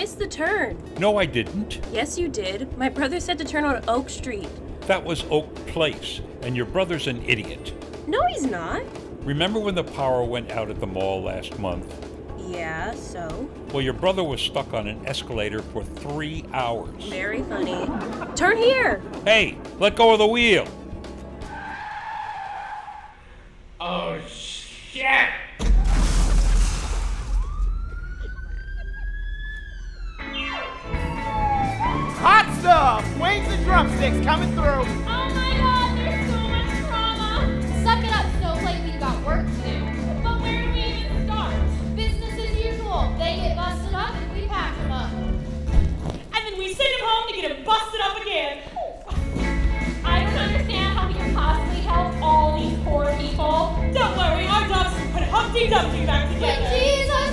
missed the turn. No, I didn't. Yes, you did. My brother said to turn on Oak Street. That was Oak Place, and your brother's an idiot. No, he's not. Remember when the power went out at the mall last month? Yeah, so? Well, your brother was stuck on an escalator for three hours. Very funny. Turn here! Hey, let go of the wheel! Oh, shit! Hot stuff! Wings and drumsticks coming through. Oh my god, there's so much trauma! Suck it up, Snowflake, we've got work to do. But where do we even start? Business as usual. They get busted up and we patch them up. And then we send him home to get him busted up again. I don't understand how we can possibly help all these poor people. Don't worry, our dogs can put Humpty Dumpty back When together. Jesus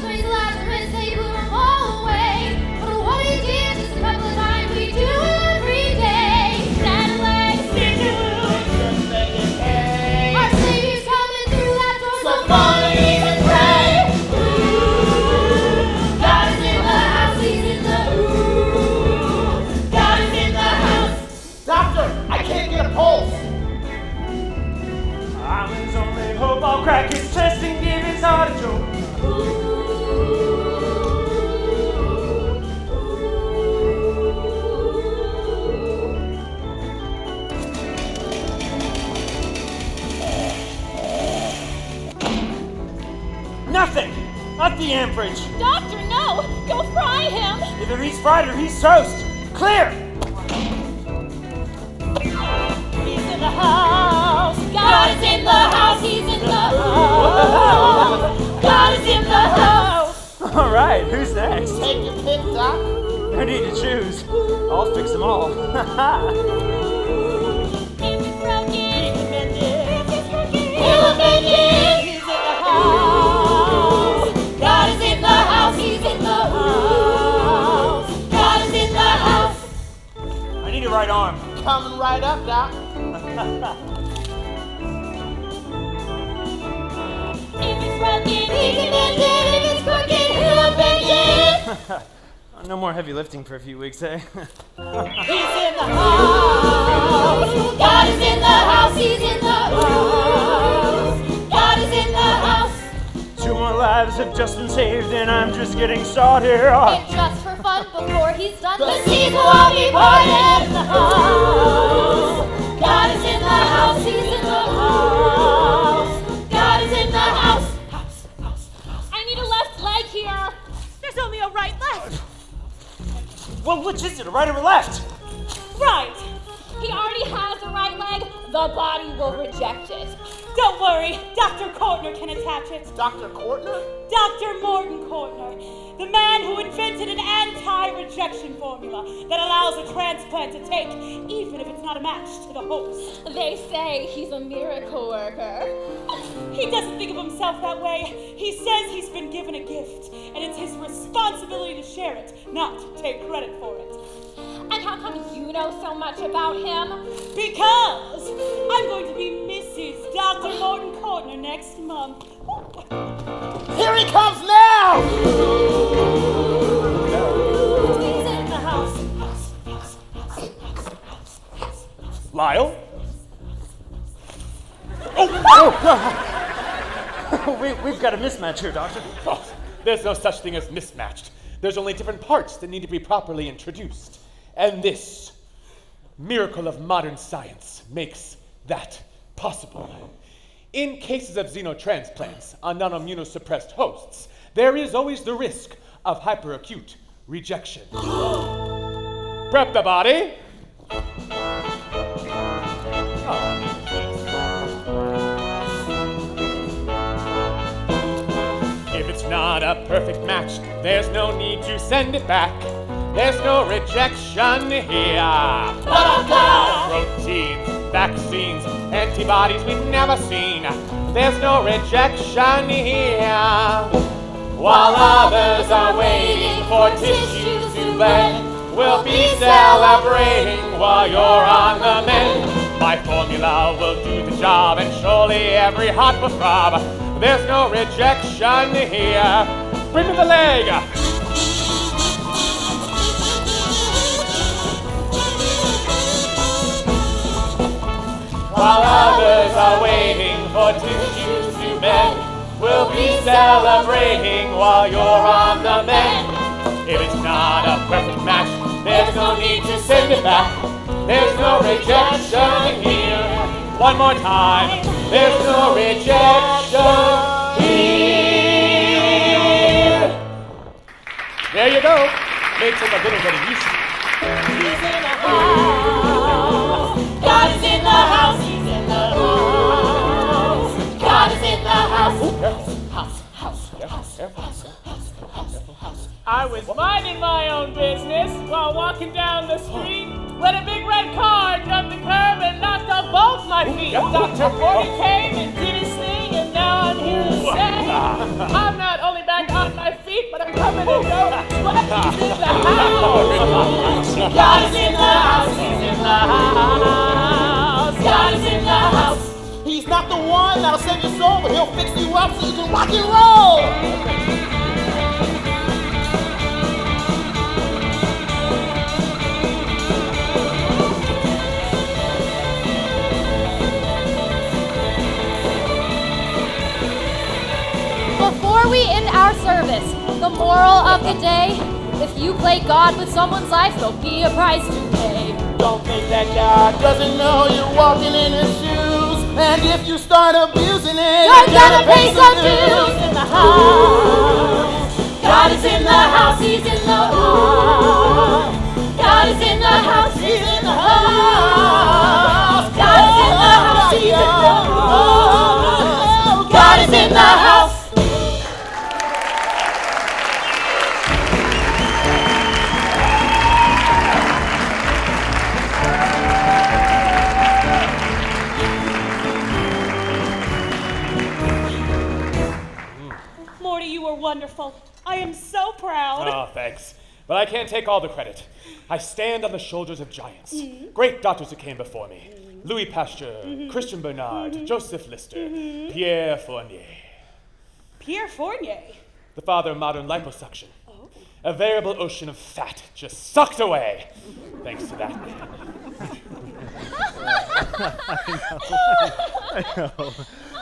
crack his chest and give his heart a. Nothing! Not the amperage! Doctor, no! You'll fry him! Either he's fried or he's toast! Clear! He's in the house! God is in the house! He's in the house! God is in the house! Alright, who's next? Take your pick, Doc. No need to choose. I'll fix them all. If it's broken, if it's crooked, No more heavy lifting for a few weeks, eh? He's in the house. God is in the house. He's in the house. God is in the house. Two more lives have just been saved, and I'm just getting started. And just for fun, before he's done, the seas will all be parted in the house. God is in the house. He's in the Well, which is it, a right or a left? Right. He already has a right leg. The body will reject it. Don't worry, Dr. Kortner can attach it. Dr. Kortner? Dr. Morton Kortner, the man who invented an anti-rejection formula that allows a transplant to take, even if it's not a match to the host. They say he's a miracle worker. He doesn't think of himself that way. He says he's been given a gift, and it's his responsibility to share it, not to take credit for it. And how come you know so much about him? Because I'm going to be Mrs. Dr. Morton Kortner next month. Here he comes now! He's in the house. Lyle? Oh, we, we've got a mismatch here, Doctor. Oh, there's no such thing as mismatched. There's only different parts that need to be properly introduced. And this miracle of modern science makes that possible. In cases of xenotransplants on non immunosuppressed hosts, there is always the risk of hyperacute rejection. Prep the body. If it's not a perfect match, there's no need to send it back. There's no rejection here. Proteins, vaccines, antibodies we've never seen. There's no rejection here. While others are waiting for tissues to lend, we'll be celebrating while you're on the mend. My formula will do the job, and surely every heart will throb. There's no rejection here. Bring me the leg. While others are waiting for Jews to mend, We'll be celebrating while you're on the mend. If it's not a perfect match, there's no need to send it back. There's no rejection here. One more time. There's no rejection here. There you go. May take a little bit of. I was minding my own business while walking down the street when a big red car jumped the curb and knocked off both my feet. Dr. Forty came and did his thing, and now I'm here to say I'm not only back on my feet, but I'm coming to go. He's in the house. God is in the house. He's in the house. God is in the house. He's not the one that'll save your soul, but he'll fix you up so you can rock and roll. Before we end our service, the moral of the day if you play God with someone's life, there'll be a price to pay. Don't think that God doesn't know you're walking in his shoes. And if you start abusing it, You're gonna pay some dues in the house. God is in the house, he's in the house. God is in the house, he's in the house. Proud. Oh, thanks. But I can't take all the credit. I stand on the shoulders of giants. Mm-hmm. Great doctors who came before me. Mm-hmm. Louis Pasteur, mm-hmm. Christiaan Barnard, Joseph Lister, Pierre Fournier, Pierre Fournier. the father of modern liposuction. Oh. A veritable ocean of fat just sucked away. Thanks to that man.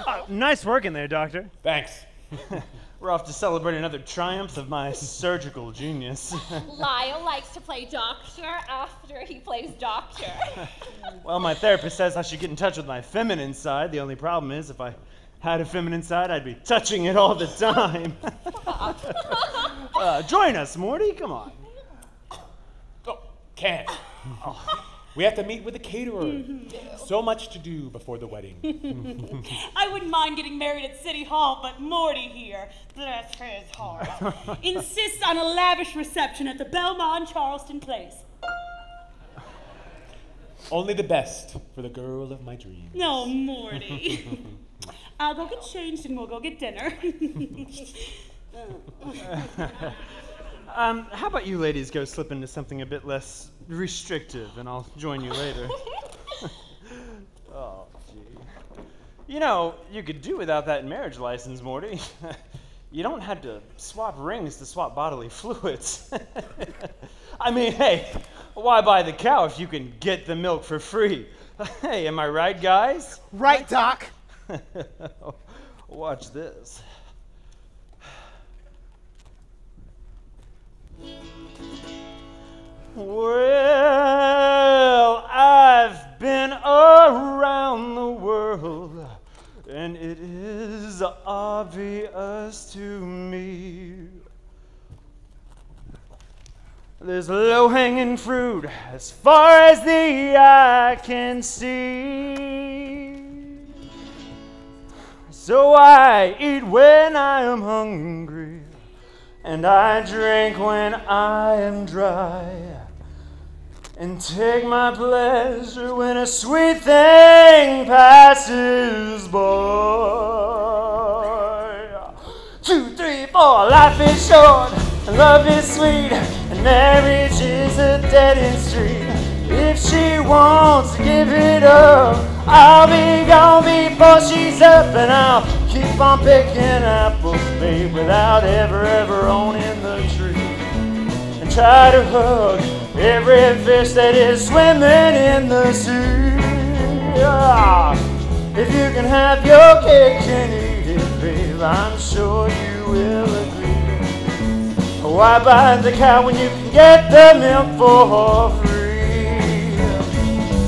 Uh, nice work in there, Doctor. Thanks. We're off to celebrate another triumph of my surgical genius. Lyle likes to play doctor after he plays doctor. well, my therapist says I should get in touch with my feminine side. The only problem is, if I had a feminine side, I'd be touching it all the time. uh, join us, Morty. Come on. Oh, can't. We have to meet with the caterer. So much to do before the wedding. I wouldn't mind getting married at City Hall, but Morty here, bless his heart, insists on a lavish reception at the Belmond Charleston Place. Only the best for the girl of my dreams. No, Morty. I'll go get changed and we'll go get dinner. Um, how about you ladies go slip into something a bit less restrictive, and I'll join you later. oh, gee. You know, you could do without that marriage license, Morty. you don't have to swap rings to swap bodily fluids. I mean, hey, why buy the cow if you can get the milk for free? Hey, am I right, guys? Right, Doc. Watch this. Well, I've been around the world, and it is obvious to me. There's low hanging fruit as far as the eye can see. So I eat when I am hungry, and I drink when I am dry, and take my pleasure when a sweet thing passes by. Two, three, four, life is short, love is sweet, and marriage is a dead end street. If she wants to give it up, I'll be gone before she's up, and I'll keep on picking apples, babe, without ever, ever owning the tree. And try to hug every fish that is swimming in the sea. Yeah. If you can have your cake and eat it, babe, I'm sure you will agree. Why buy the cow when you can get the milk for free?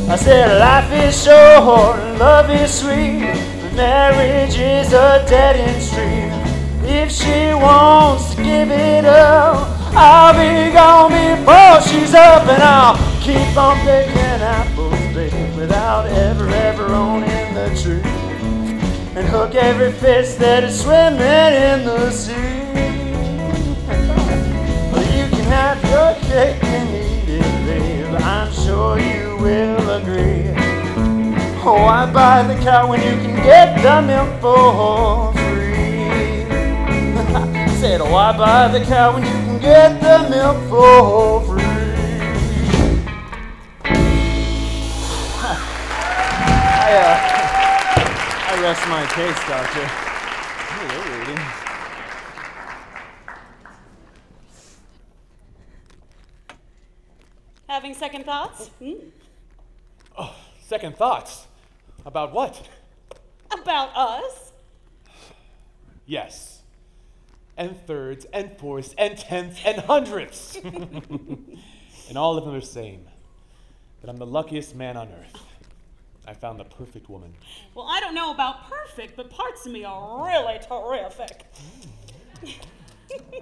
I said life is short love is sweet, but marriage is a dead end street. If she wants to give it up, I'll be gone before she's up, and I'll keep on picking apples, babe, without ever, ever owning the tree. And hook every fish that is swimming in the sea. Well, you can have your cake and eat it, babe. I'm sure you will agree. Oh, I buy the cow when you can get the milk for free. Said, oh, I buy the cow when you can get the milk for free. I, uh, I rest my case, Doctor. Hello, lady. Having second thoughts? Hmm? Oh, Second thoughts. About what? About us? Yes. And thirds, and fourths, and tenths, and hundredths. and all of them are saying that I'm the luckiest man on earth. I found the perfect woman. Well, I don't know about perfect, but parts of me are really terrific.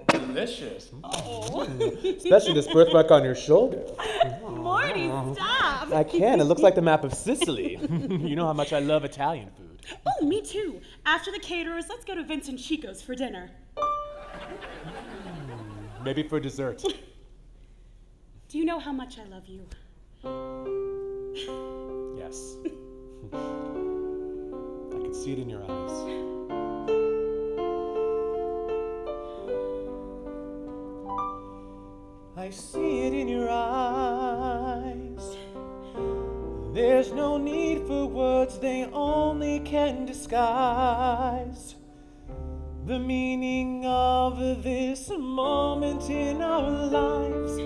Delicious. Oh. Especially this birthmark on your shoulder. Morty, stop! I can. It looks like the map of Sicily. you know how much I love Italian food. Oh, me too. After the caterers, let's go to Vincent Chicco's for dinner. Maybe for dessert. Do you know how much I love you? Yes. I can see it in your eyes. I see it in your eyes. There's no need for words, they only can disguise the meaning of this moment in our lives.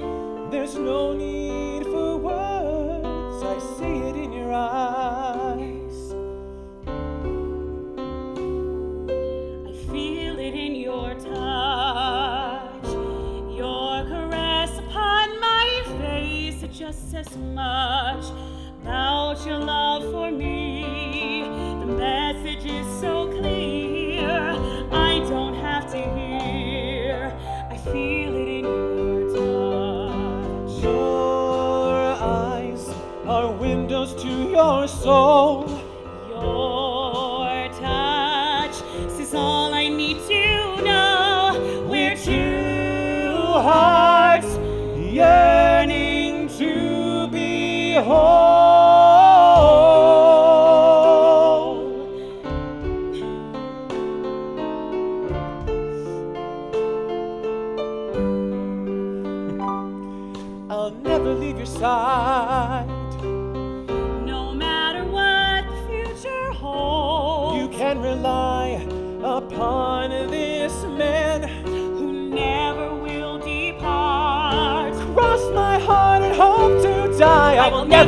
There's no need for words, I see it in your eyes. I feel it in your touch. Your caress upon my face, just says much about your love for me. The message is so clear, feel it in your touch. Your eyes are windows to your soul.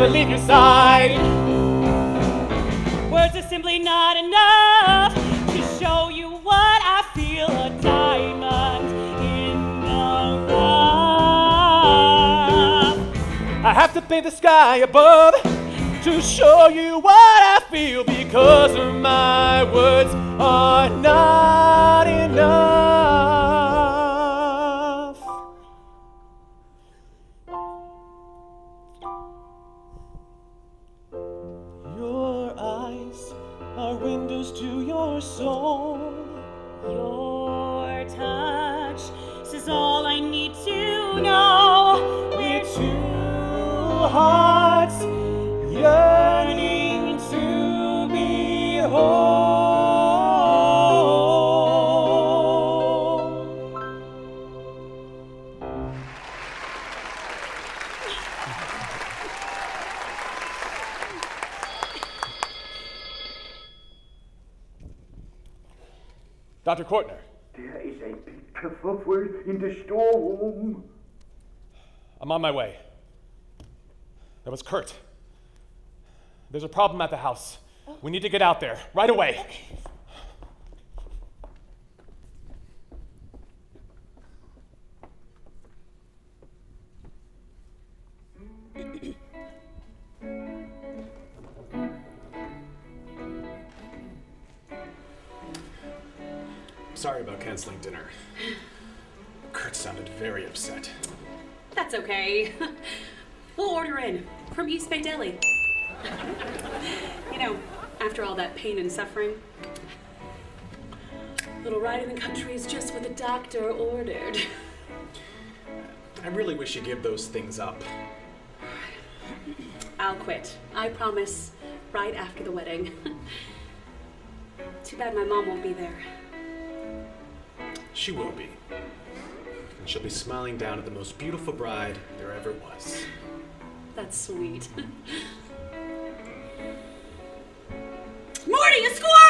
Never leave your side. Words are simply not enough to show you what I feel. A diamond in the rough. I have to paint the sky above to show you what I feel because my words are not enough. I'm on my way. That was Kurt. There's a problem at the house. We need to get out there right away. Sorry about canceling dinner. Kurt sounded very upset. That's okay. We'll order in from East Bay Deli. you know, after all that pain and suffering, a little ride in the country is just what the doctor ordered. I really wish you'd give those things up. I'll quit. I promise. Right after the wedding. Too bad my mom won't be there. She will be. And she'll be smiling down at the most beautiful bride there ever was. That's sweet. Morty, a!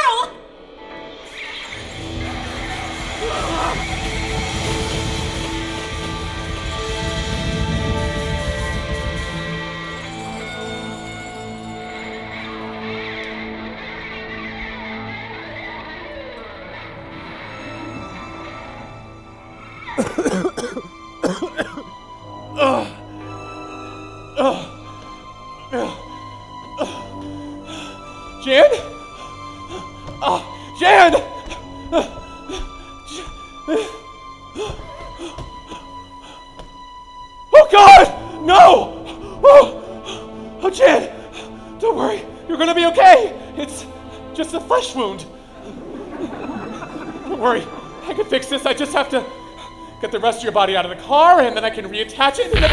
Get rest of your body out of the car, and then I can reattach it. And then...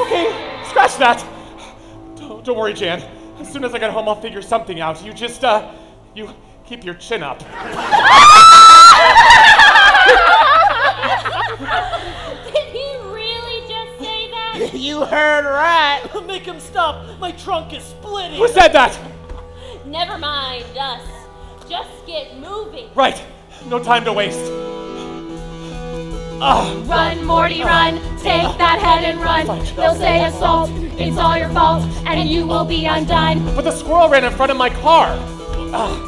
Okay, scratch that. Don't, don't worry, Jan. As soon as I get home, I'll figure something out. You just, uh, you keep your chin up. Did he really just say that? You heard right. Make him stop. My trunk is splitting. Who said that? Never mind us. Just get moving. Right. No time to waste. Ah, Run, Morty, run. Take that head and run. They'll say assault. It's all your fault, and you will be undone. but the squirrel ran in front of my car.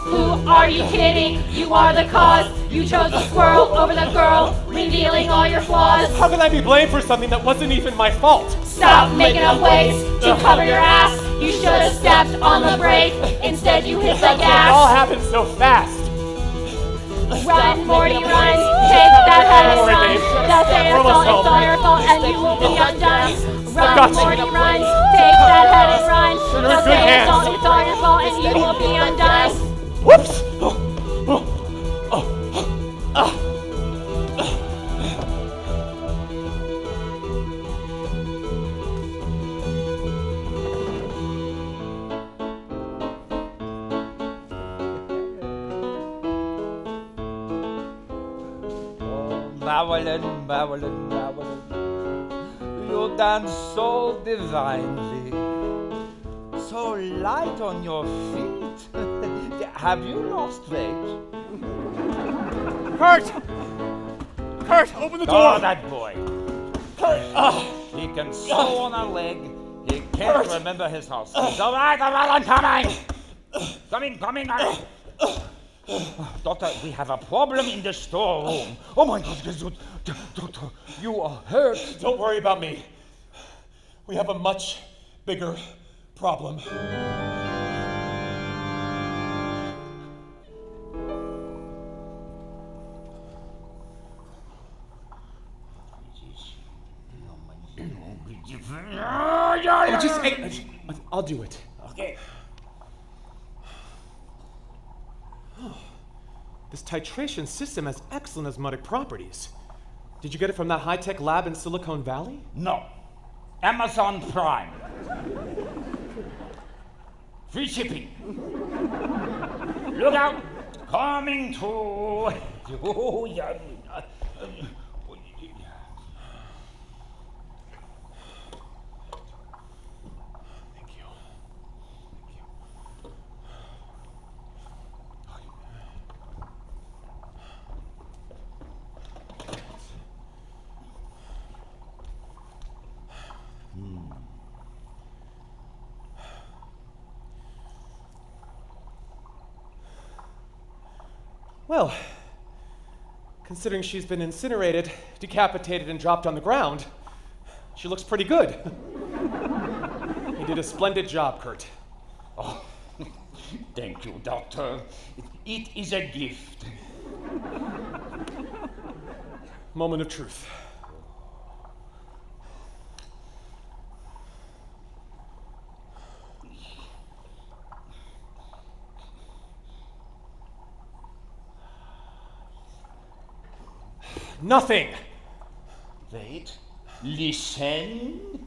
Who are you kidding? You are the cause. You chose the squirrel over the girl, revealing all your flaws. How can I be blamed for something that wasn't even my fault? Stop making up ways to cover your ass. You should have stepped on the brake. Instead, you hit the gas. It all happened so fast. Run, Morty, run. Take that head and Don't worry, run. babe. They'll say We're it's all, it's all your fault, and you will be undone. Run. Morty, run. Take that head and run. You're in They'll it's all, it's all your fault, and you will be undone. Whoops! Oh, Marilyn, Marilyn, Marilyn, you dance so divinely, so light on your feet. Have you lost weight? Kurt! Kurt, open the Oh, door! that boy. Kurt! Ah. He can ah. sew on a leg. He can't Kurt. remember his house. He's all right, all right, I'm coming. Coming, coming. I- Doctor, we have a problem in the storeroom. Oh my God, gesund. Doctor, you are hurt. Don't worry about me. We have a much bigger problem. Oh, just, hey, I'll do it. Okay. This titration system has excellent osmotic properties. Did you get it from that high-tech lab in Silicon Valley? No. Amazon Prime. Free shipping. Look out. Coming to. Oh, yeah. Thank you. Thank you. Well, considering she's been incinerated, decapitated, and dropped on the ground, she looks pretty good. you did a splendid job, Kurt. Oh, thank you, Doctor. It is a gift. Moment of truth. Nothing. Wait. Listen.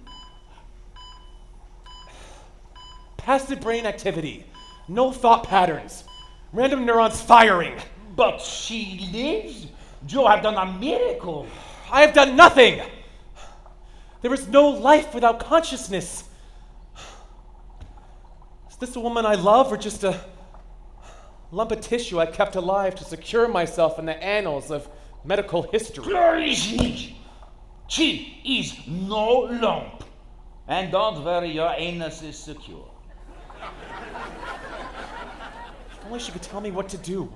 Passive brain activity. No thought patterns. Random neurons firing. But she lives. You have done a miracle. I have done nothing. There is no life without consciousness. Is this a woman I love or just a lump of tissue I kept alive to secure myself in the annals of medical history? She is no lump. And don't worry, your anus is secure. If only she could tell me what to do.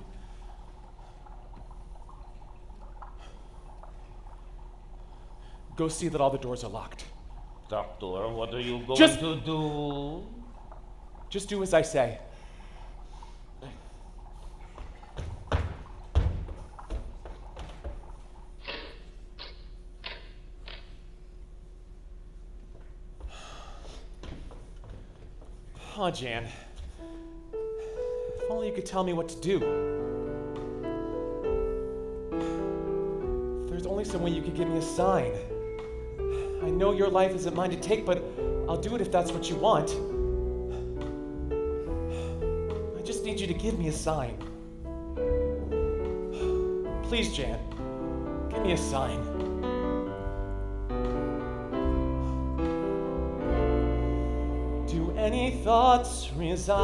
Go see that all the doors are locked. Doctor, what are you going Just- to do? Just do as I say. Oh, Jan. If only you could tell me what to do. If there's only some way you could give me a sign. I know your life isn't mine to take, but I'll do it if that's what you want. I just need you to give me a sign. Please, Jan, give me a sign. Thoughts reside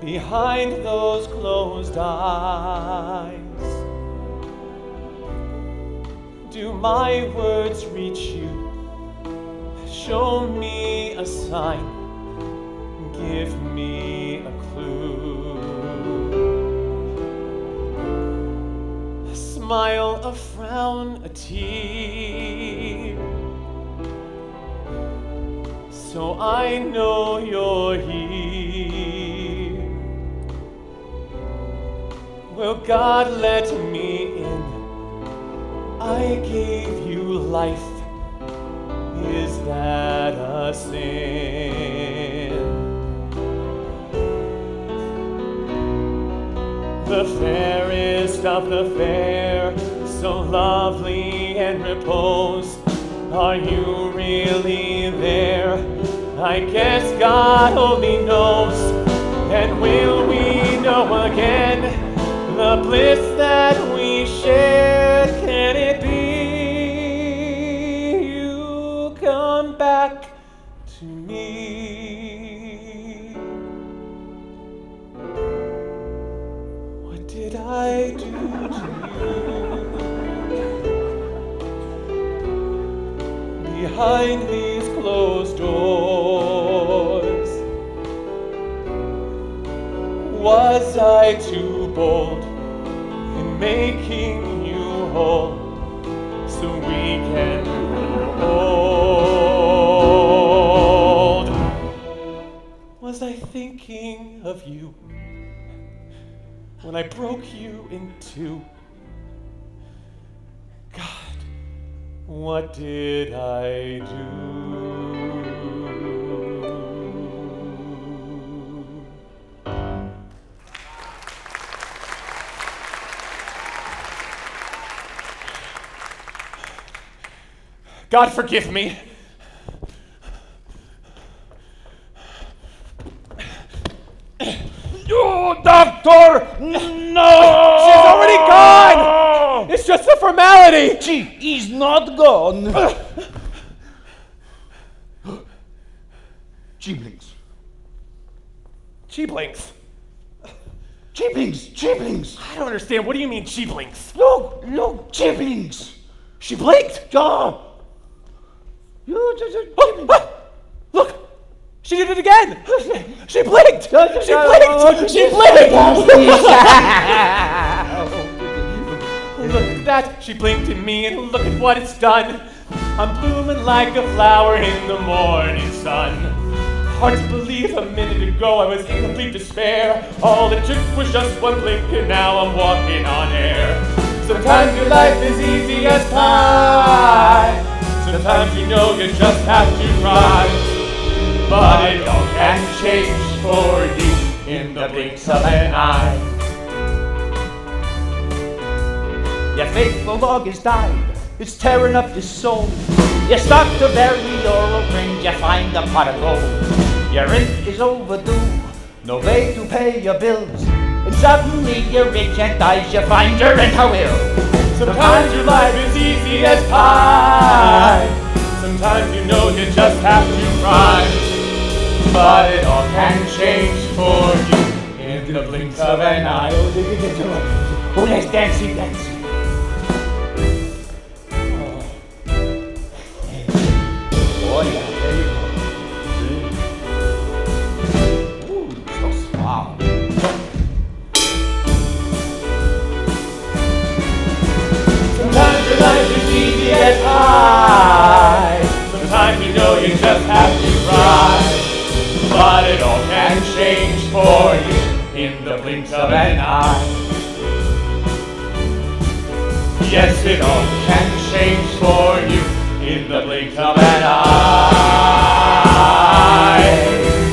behind those closed eyes? Do my words reach you? Show me a sign, give me a clue. A smile, a frown, a tear. So I know you're here. Will God let me in? I gave you life. Is that a sin? The fairest of the fair, so lovely and repose. Are you really there? I guess God only knows. And will we know again the bliss that we shared? Can it be bold in making you whole so we can grow old? Was I thinking of you when I broke you in two? God, what did I do? God forgive me. You, Doctor! No! She's already gone! It's just a formality! She is not gone. she blinks. She blinks. She blinks. She blinks. I don't understand. What do you mean she blinks? Look, look, she blinks. She blinked! Yeah. You just, Oh, ah, look! She did it again! She blinked! She blinked! She blinked! Look at that! She blinked at me and look at what it's done! I'm blooming like a flower in the morning sun. Hard to believe a minute ago I was in complete despair. All it took was just one blink and now I'm walking on air. Sometimes your life is easy as pie. Sometimes you know you just have to try. But it all can change for you in the blink of an eye. Your faithful dog has died. It's tearing up your soul. You start to bury your old friend, you find a pot of gold. Your rent is overdue, no way to pay your bills. And suddenly you're rich and dies, you find your rent a will. Sometimes your life is easy as pie. Sometimes you know you just have to try. But it all can change for you in the blink of an eye. Oh, let's dance, dance. As. Sometimes you know you just have to try. But it all can change for you in the blink of an eye. Yes, it all can change for you in the blink of an eye.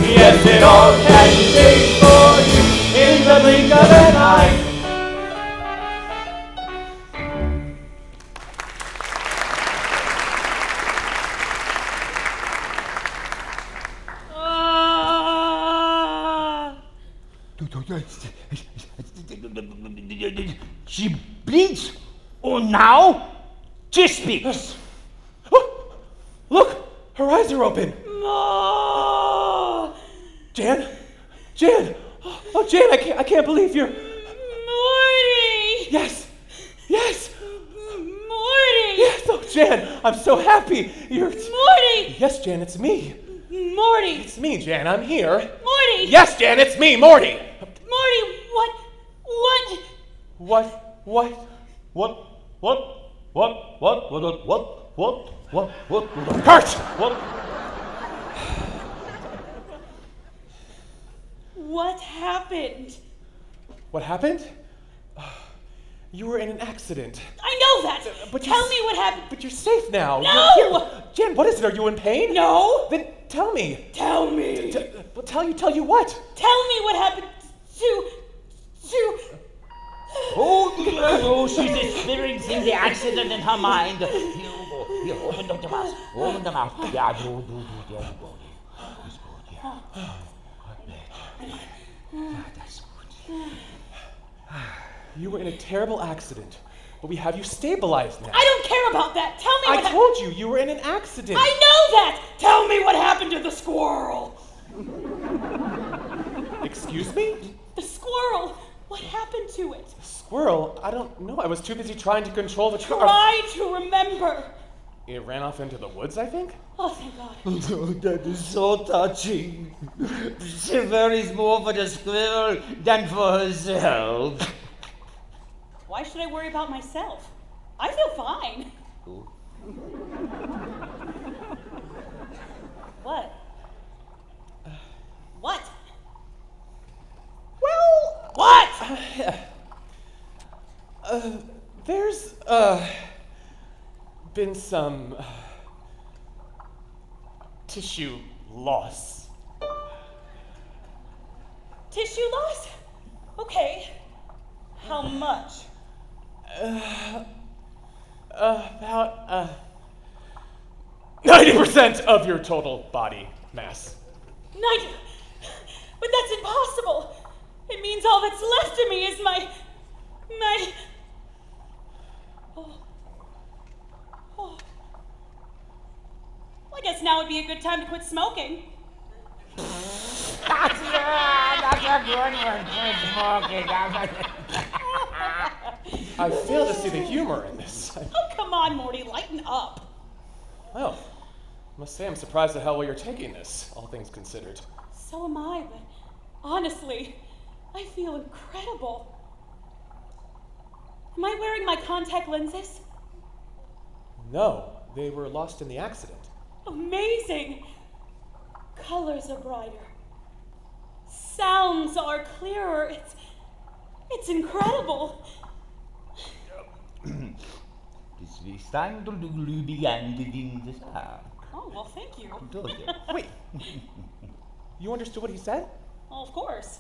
Yes, it all can change for you in the blink of an eye. She blinks. Oh, now she speaks. Look, her eyes are open. Jan, Jan, oh Jan, I can't, I can't believe you're. Morty! Yes, yes, Morty! yes. Oh Jan, I'm so happy. You're. Morty! Yes, Jan, it's me. Morty! It's me, Jan. I'm here. Morty! Yes, Jan, it's me, Morty. Morty, what? What? What? What? What? What? What? What? What? What? What? What? What? What? Hurt! What? What happened? What happened? You were in an accident. I know that! But Tell you're- me what happened! But you're safe now. No! You're here. Jan, what is it? Are you in pain? No! Then tell me. Tell me! T- well, tell you. Tell you what? Tell me what happened to. to. Oh, oh, she's experiencing the accident in her mind. Here, oh, here, open up the mouth. Open the mouth. Yeah, do, do, do. You go. That's good, yeah. Yeah, that's good. You were in a terrible accident, but we have you stabilized now. I don't care about that! Tell me I what hap- told you you were in an accident. I know that! Tell me what happened to the squirrel! Excuse me? The squirrel! What happened to it? Squirrel? I don't know. I was too busy trying to control the car. Try to remember! It ran off into the woods, I think. Oh, thank God. Oh, that is so touching. She worries more for the squirrel than for herself. Why should I worry about myself? I feel fine. What? What? Well, What? uh, there's uh been some uh, tissue loss. Tissue loss? Okay. How much? Uh, about uh, 90% of your total body mass. Ninety. But that's impossible. It means all that's left of me is my. my. Oh. Oh. Well, I guess now would be a good time to quit smoking. That's, that's a good one. Quit smoking. I fail to see the humor in this. Oh, come on, Morty, lighten up. Well, I Must say I'm surprised at how well you're taking this, all things considered. So am I, but honestly, I feel incredible. Am I wearing my contact lenses? No, they were lost in the accident. Amazing! Colors are brighter. Sounds are clearer. It's it's incredible. Das Western du glühbigande Windes Haar. Oh, well, thank you. Wait, you understood what he said? Well, of course.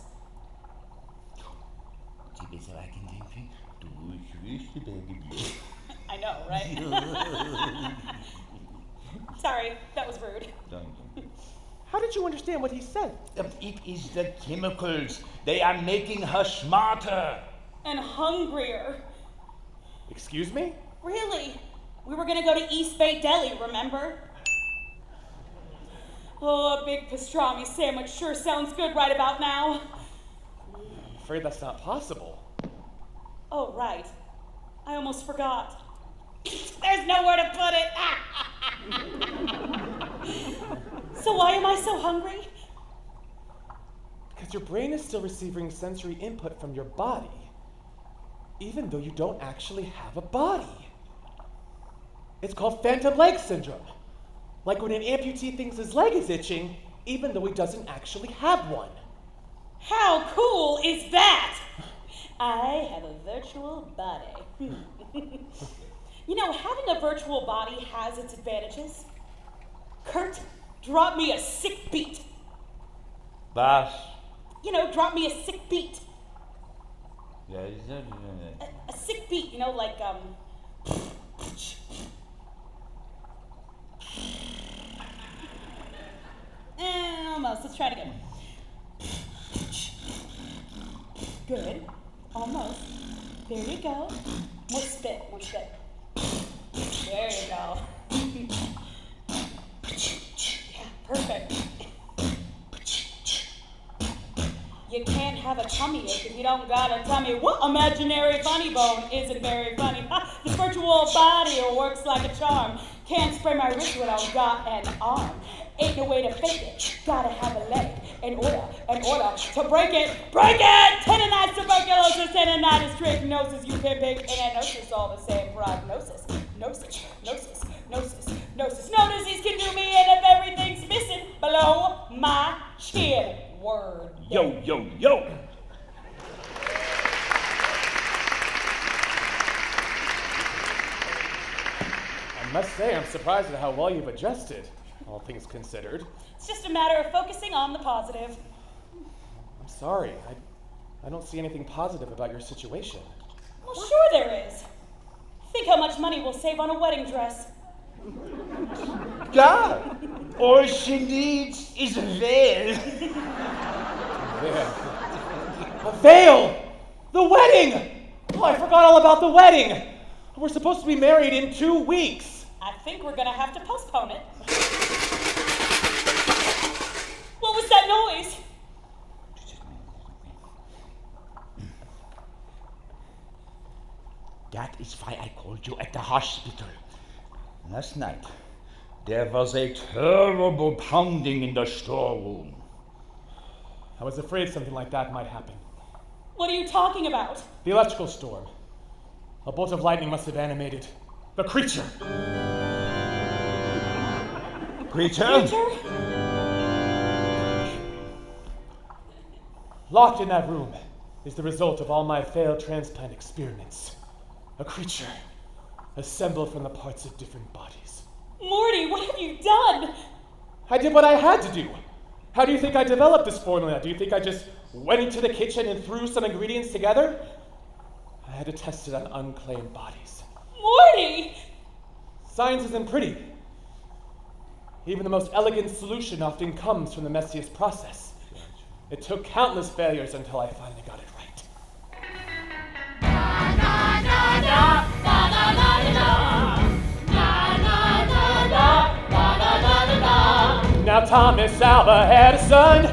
I know, right? Sorry, that was rude. How did you understand what he said? Um, it is the chemicals. They are making her smarter. And hungrier. Excuse me? Really? We were gonna go to East Bay Deli, remember? Oh, a big pastrami sandwich sure sounds good right about now. I'm afraid that's not possible. Oh, right. I almost forgot. There's nowhere to put it. so why am I so hungry? Because your brain is still receiving sensory input from your body, even though you don't actually have a body. It's called phantom leg syndrome. Like when an amputee thinks his leg is itching, even though he doesn't actually have one. How cool is that? I have a virtual body. you know, having a virtual body has its advantages. Kurt, drop me a sick beat. Was? You know, drop me a sick beat. Dat? A, a sick beat, you know, like, um. Eh, almost. Let's try it again. Good. Almost. There you go. More spit. More spit. There you go. yeah, perfect. You can't have a tummy if you don't got a tummy. What imaginary funny bone isn't very funny? this virtual body works like a charm. Can't spray my wrist I've got an arm. Ain't no way to fake it. Gotta have a leg in order, in order to break it. Break it! Tendonitis, tuberculosis, tendonitis, trichinosis, you can pick ananosis, all the same prognosis. Gnosis, gnosis, gnosis, gnosis. No disease can do me in if everything's missing below my chin. Word. Yo, yo, yo! I must say, I'm surprised at how well you've adjusted, all things considered. It's just a matter of focusing on the positive. I'm sorry, I, I don't see anything positive about your situation. Well, sure there is. Think how much money we'll save on a wedding dress. God! All she needs is a veil. A veil! The wedding! Oh, I forgot all about the wedding! We're supposed to be married in two weeks. I think we're gonna have to postpone it. What was that noise? That is why I called you at the hospital. Last night, there was a terrible pounding in the storeroom. I was afraid something like that might happen. What are you talking about? The electrical storm. A bolt of lightning must have animated the creature. Creature? Creature? Locked in that room is the result of all my failed transplant experiments. A creature assembled from the parts of different bodies. Morty, what have you done? I did what I had to do. How do you think I developed this formula? Do you think I just went into the kitchen and threw some ingredients together? I had to test it on unclaimed bodies. Morty! Science isn't pretty. Even the most elegant solution often comes from the messiest process. It took countless failures until I finally got it right. Now Thomas Alva had a son.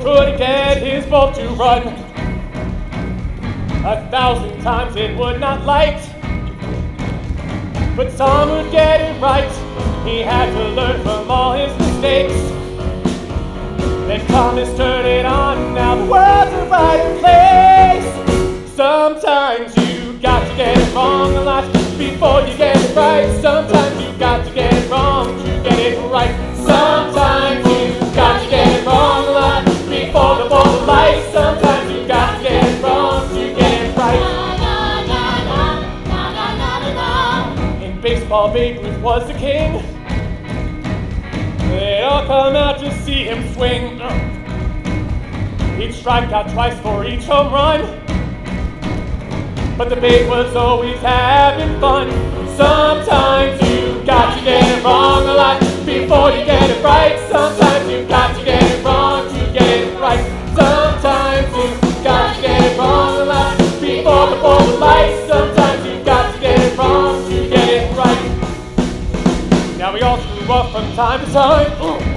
Couldn't get his boat to run. A thousand times it would not light. But Tom would get it right. He had to learn from all his mistakes. Then Thomas turned it on. Now the world's a right place. Sometimes you got to get it wrong a lot before you get it right. Sometimes you got to get it wrong to get it right. Sometimes you got to get it wrong a lot before the ball of. Sometimes you got to get it wrong to get it right. In baseball, Babe Ruth was the king. They all come out to see him swing. He'd strike out twice for each home run. But the babe was always having fun. Sometimes you got to get it wrong a lot before you get it right. Sometimes you got to get it wrong to get it right. Sometimes you got to get it wrong a lot before the ball was light. Sometimes you got to get it wrong to get it right. Now we all screw up from time to time.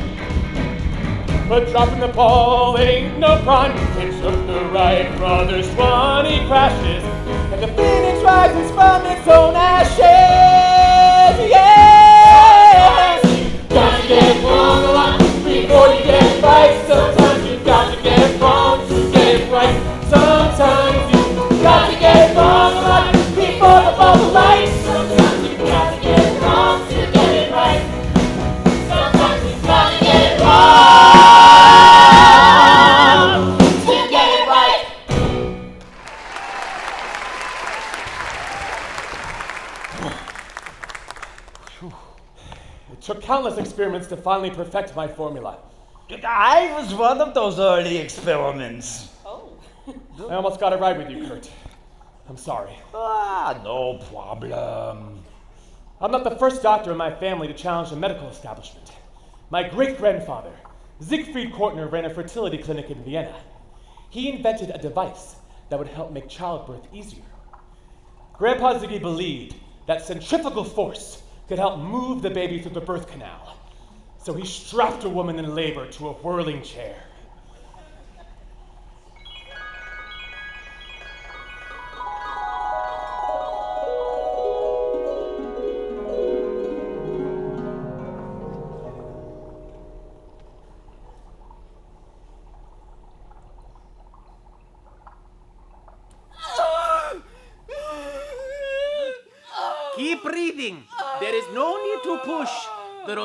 But dropping the ball ain't no crime. It took the Wright brothers 20 crashes, and the phoenix rises from its own ashes. Yeah! Got to get wrong a lot before you get right. Sometimes you got to get wrong countless experiments to finally perfect my formula. I was one of those early experiments. I almost got it right with you, Kurt. I'm sorry. Ah, no problem. I'm not the first doctor in my family to challenge the medical establishment. My great grandfather, Siegfried Kortner, ran a fertility clinic in Vienna. He invented a device that would help make childbirth easier. Grandpa Ziggy believed that centrifugal force could help move the baby through the birth canal. So he strapped a woman in labor to a whirling chair.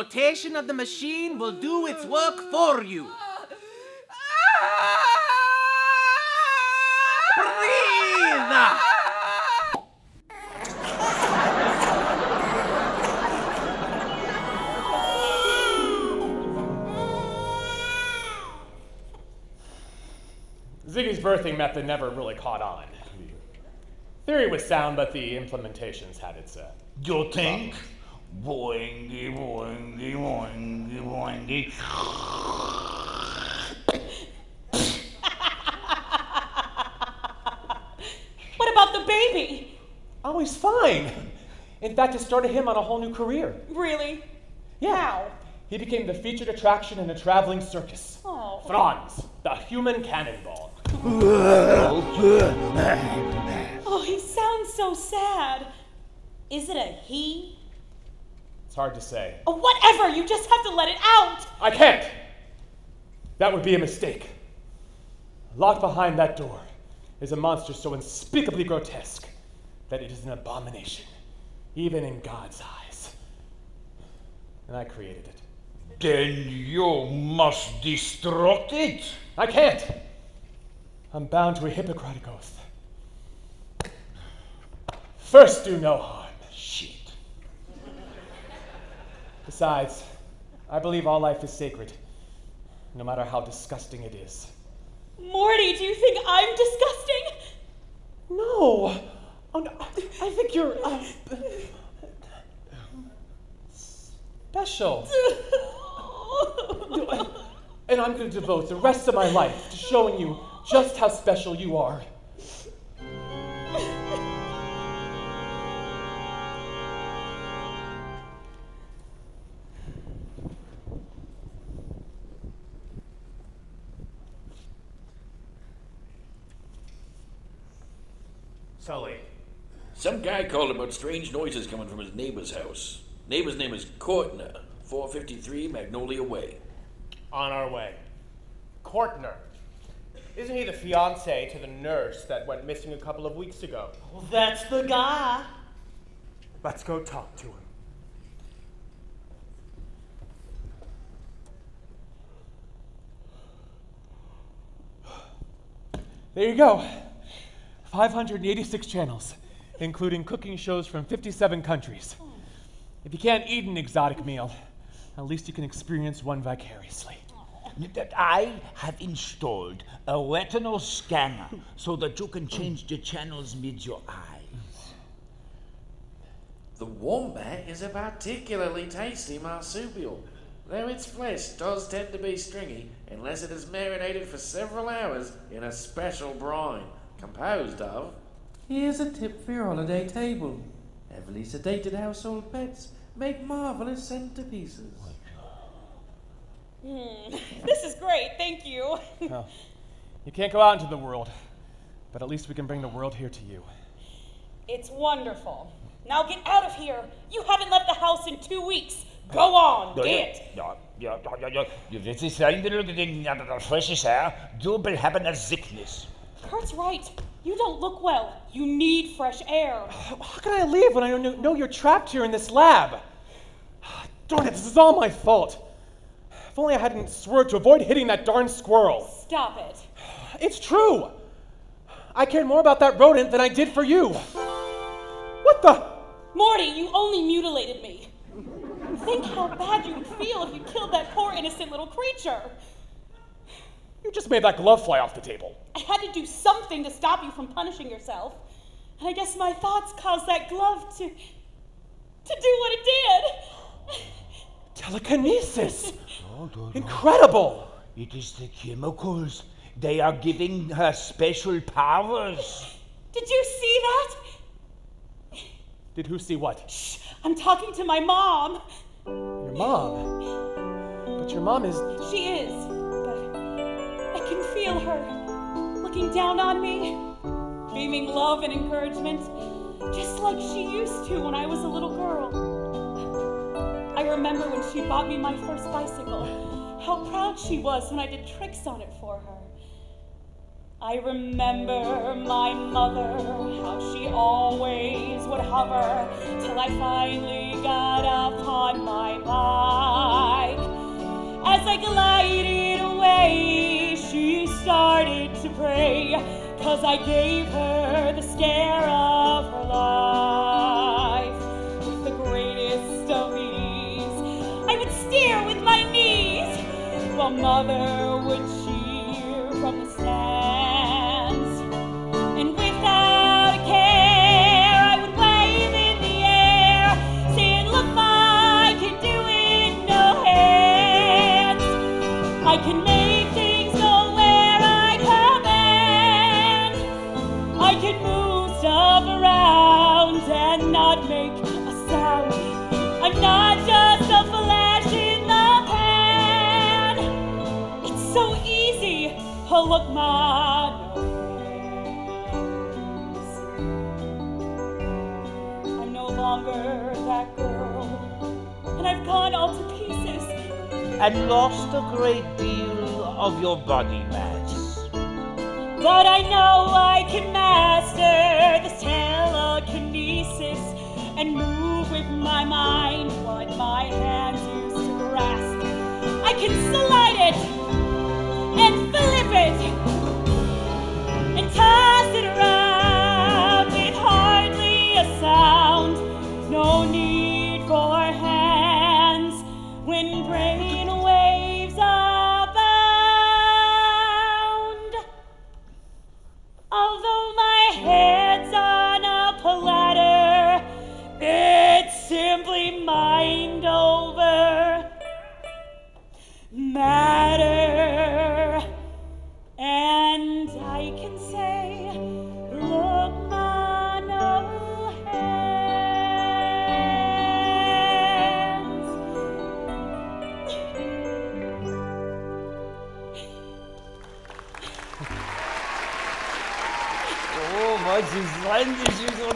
Rotation of the machine will do its work for you. Breathe! Ziggy's birthing method never really caught on. Theory was sound, but the implementations had its. Uh, You think? Boingy, boingy, boingy, boingy. What about the baby? Oh, he's fine. In fact, it started him on a whole new career. Really? Yeah. How? He became the featured attraction in a traveling circus. Oh. Franz, the human cannonball. Oh, he sounds so sad. Is it a he? It's hard to say. Oh, whatever. You just have to let it out. I can't! That would be a mistake. Locked behind that door is a monster so unspeakably grotesque that it is an abomination, even in God's eyes. And I created it. Then you must destruct it. I can't! I'm bound to a Hippocratic oath. First, do no harm. Shit. Besides, I believe all life is sacred, no matter how disgusting it is. Morty, do you think I'm disgusting? No! Oh, no. I think you're uh, special. And I'm going to devote the rest of my life to showing you just how special you are. Sully, Some guy called about strange noises coming from his neighbor's house. Neighbor's name is Kortner, 453 Magnolia Way. On our way. Kortner. Isn't he the fiance to the nurse that went missing a couple of weeks ago? That's the guy. Let's go talk to him. There you go. 586 channels, including cooking shows from 57 countries. If you can't eat an exotic meal, at least you can experience one vicariously. That I have installed a retinal scanner so that you can change the channels with your eyes. The wombat is a particularly tasty marsupial, though its flesh does tend to be stringy unless it is marinated for several hours in a special brine composed of. Here's a tip for your holiday table. Heavily sedated household pets make marvelous centerpieces. Hmm, this is great, thank you. Well, you can't go out into the world, but at least we can bring the world here to you. It's wonderful. Now get out of here. You haven't left the house in two weeks. Go on, get. Ja, ja, ja, ja, ja. Dit is eindelijk in de frisse air. Du will have a sickness. Kurt's right. You don't look well. You need fresh air. How can I leave when I know, know you're trapped here in this lab? Darn it, this is all my fault. If only I hadn't swerved to avoid hitting that darn squirrel. Stop it. It's true. I cared more about that rodent than I did for you. What the? Morty, you only mutilated me. Think how bad you would feel if you killed that poor innocent little creature. You just made that glove fly off the table. I had to do something to stop you from punishing yourself. And I guess my thoughts caused that glove to. to do what it did. Telekinesis! Incredible! It is the chemicals. They are giving her special powers. Did you see that? Did who see what? Shh, I'm talking to my mom. Your mom? But your mom is. She is, but I can feel her looking down on me, beaming love and encouragement, just like she used to when I was a little girl. I remember when she bought me my first bicycle, how proud she was when I did tricks on it for her. I remember my mother, how she always would hover till I finally got up on my bike. As I glided away, she started to pray, cause I gave her the scare of her life. With the greatest of ease, I would steer with my knees, while mother would Look, Ma. I'm no longer that girl, and I've gone all to pieces. And lost a great deal of your body mass. But I know I can master this telekinesis and move with my mind what my hands used to grasp. I can slide it and flip it and toss it around with hardly a sound. No need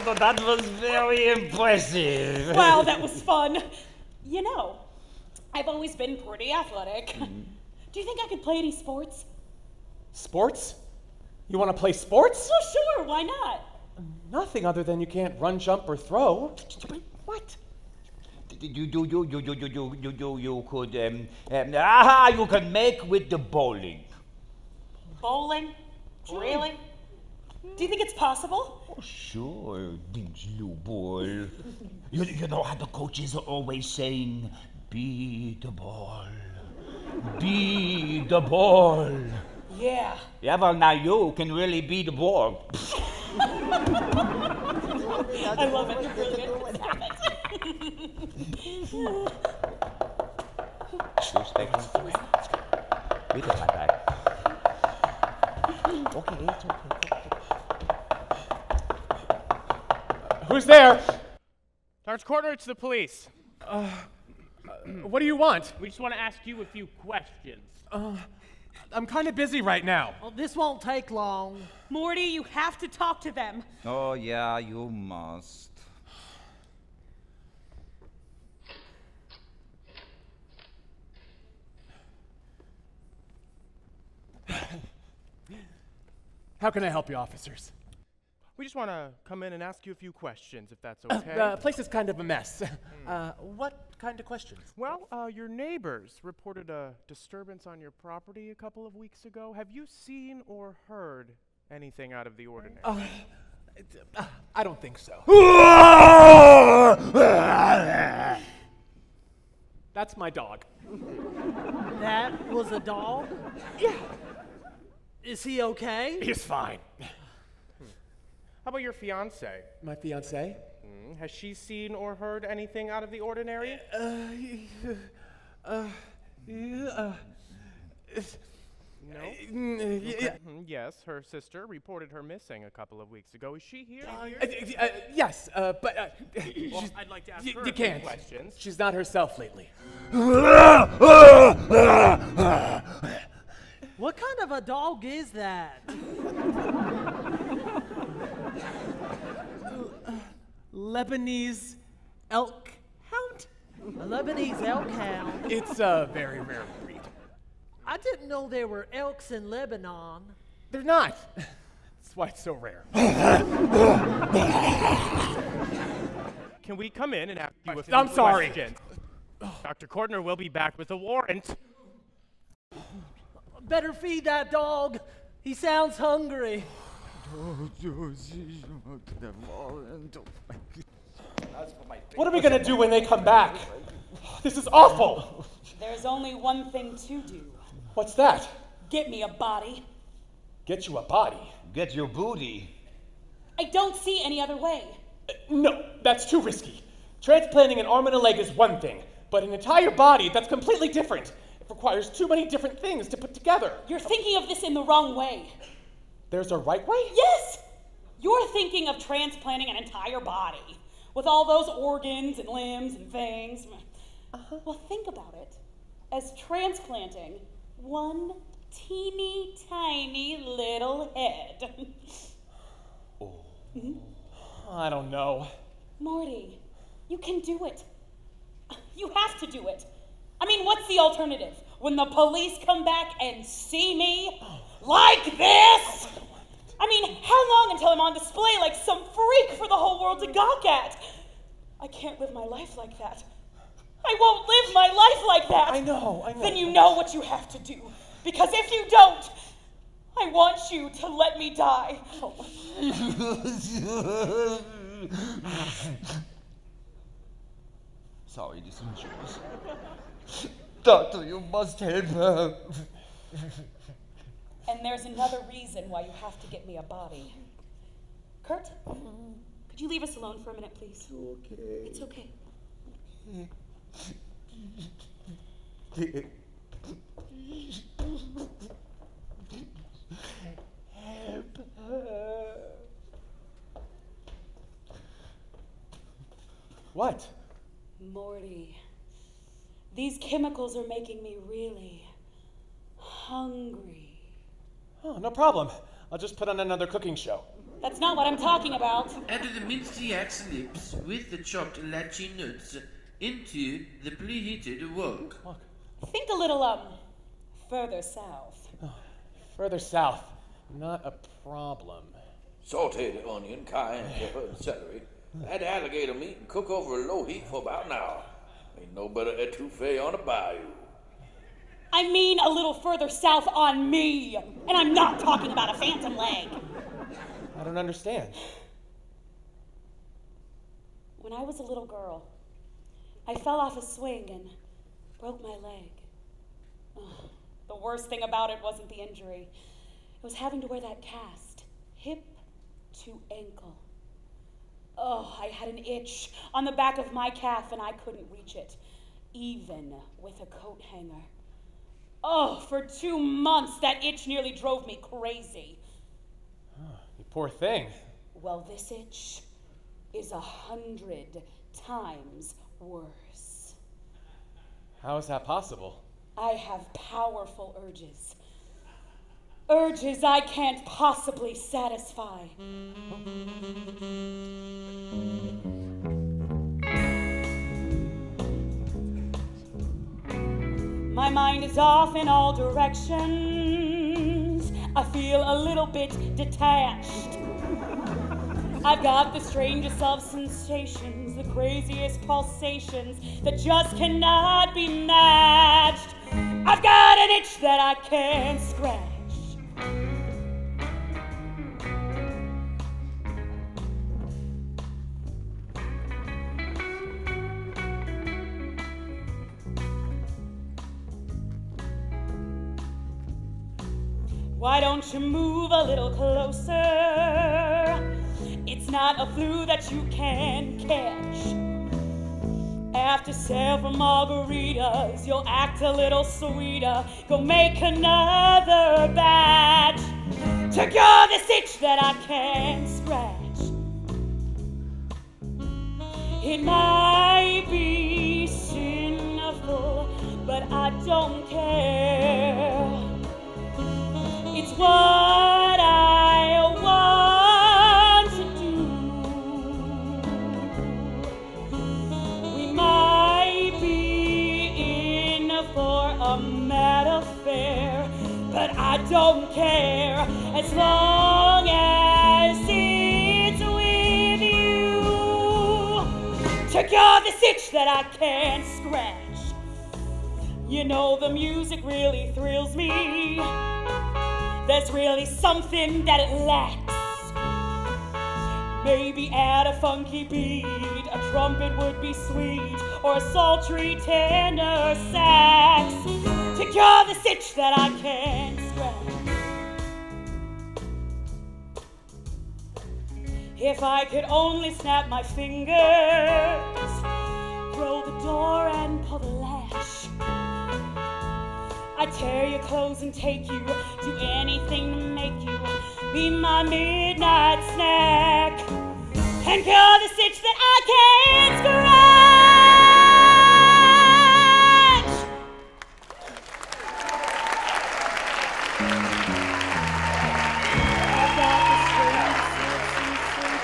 splendid. That was very impressive. Wow, that was fun. You know, I've always been pretty athletic. Do you think I could play any sports? Sports? You want to play sports? Oh, sure, why not? Nothing other than you can't run, jump, or throw. What? You, you, you, you, you, you, you, you, you, you could, um, um, ah, you could make with the bowling. Bowling? Really? Do you think it's possible? Oh, Sure, little boy. You, you know how the coaches are always saying, be the ball. Be the ball. Yeah. Yeah, well, now you can really be the ball. I love it. You're brilliant. Stop it. Schlussbecken. Bitte, mein Bag. Okay, it's okay. Who's there? Sergeant Corner, it's the police. Uh, what do you want? We just want to ask you a few questions. Uh, I'm kind of busy right now. Well, this won't take long. Morty, you have to talk to them. Oh, yeah, you must. How can I help you, officers? We just want to come in and ask you a few questions, if that's Uh, okay. the place is kind of a mess. Uh, what kind of questions? Well, uh, your neighbors reported a disturbance on your property a couple of weeks ago. Have you seen or heard anything out of the ordinary? Uh, uh, I don't think so. That's my dog. That was a dog? Yeah. Is he okay? He's fine. How about your fiance? My fiance? Mm, has she seen or heard anything out of the ordinary? Uh, uh, uh, No. mm. Mhm, Yes, her sister reported her missing a couple of weeks ago. Is she here? Uh, uh, yes, uh, but uh, Well, I'd like to ask y- her a you few can't. questions. She's not herself lately. What kind of a dog is that? Lebanese elk hound? A Lebanese elk hound? It's a very rare breed. I didn't know there were elks in Lebanon. They're not. That's why it's so rare. Can we come in and ask you a few I'm sorry. questions? Dr. Kortner will be back with a warrant. Better feed that dog. He sounds hungry. What are we gonna do when they come back? This is awful. There's only one thing to do. What's that? Get me a body. Get you a body. Get your booty. I don't see any other way. Uh, no, that's too risky. Transplanting an arm and a leg is one thing, but an entire body, that's completely different. It requires too many different things to put together. You're thinking of this in the wrong way. There's a right way? Yes! You're thinking of transplanting an entire body with all those organs and limbs and things. Uh-huh. Well, think about it as transplanting one teeny tiny little head. Oh. Hmm. I don't know. Morty, you can do it. You have to do it. I mean, what's the alternative? When the police come back and see me like this? I mean, how long until I'm on display like some freak for the whole world to gawk at? I can't live my life like that. I won't live my life like that. I know, I know. Then you know what you have to do. Because if you don't, I want you to let me die. Sorry, this is yours. Doctor, you must help her. And there's another reason why you have to get me a body. Kurt, could you leave us alone for a minute, please? It's okay. It's okay. Help her. What? Morty, these chemicals are making me really hungry. Oh, no problem. I'll just put on another cooking show. That's not what I'm talking about. Add the minced yak's lips with the chopped lychee nuts into the preheated wok. Think a little, um, further south. Further south, not a problem. Sauteed onion, cayenne pepper, and celery. Add alligator meat and cook over a low heat for about an hour. Ain't no better etouffee on a bayou. I mean a little further south on me. And I'm not talking about a phantom leg. I don't understand. When I was a little girl, I fell off a swing and broke my leg. Ugh, the worst thing about it wasn't the injury, it was having to wear that cast, hip to ankle. Oh, I had an itch on the back of my calf and I couldn't reach it, even with a coat hanger. Oh, for two months that itch nearly drove me crazy. Ah, you poor thing. Well, this itch is a hundred times worse. How is that possible? I have powerful urges. Urges I can't possibly satisfy. Hmm. My mind is off in all directions. I feel a little bit detached. I've got the strangest of sensations, the craziest pulsations that just cannot be matched. I've got an itch that I can't scratch. Why move a little closer? It's not a flu that you can catch. After several margaritas, you'll act a little sweeter. Go make another batch to cure this itch that I can't scratch. It might be sinful, but I don't care. Don't care as long as it's with you. To cure this itch that I can't scratch. You know the music really thrills me. There's really something that it lacks. Maybe add a funky beat, a trumpet would be sweet, or a sultry tenor sax to cure this itch that I can't scratch. If I could only snap my fingers, throw the door and pull the. I'd tear your clothes and take you, do anything to make you be my midnight snack. And cure this itch that I can't scratch. I've got the sensations,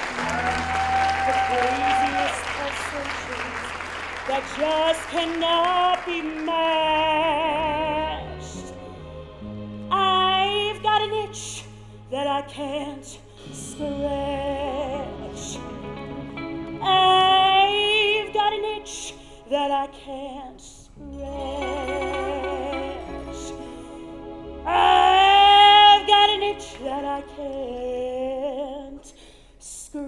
the craziest pulsations that just cannot be matched. I can't scratch. I've got an itch that I can't scratch. I've got an itch that I can't scratch.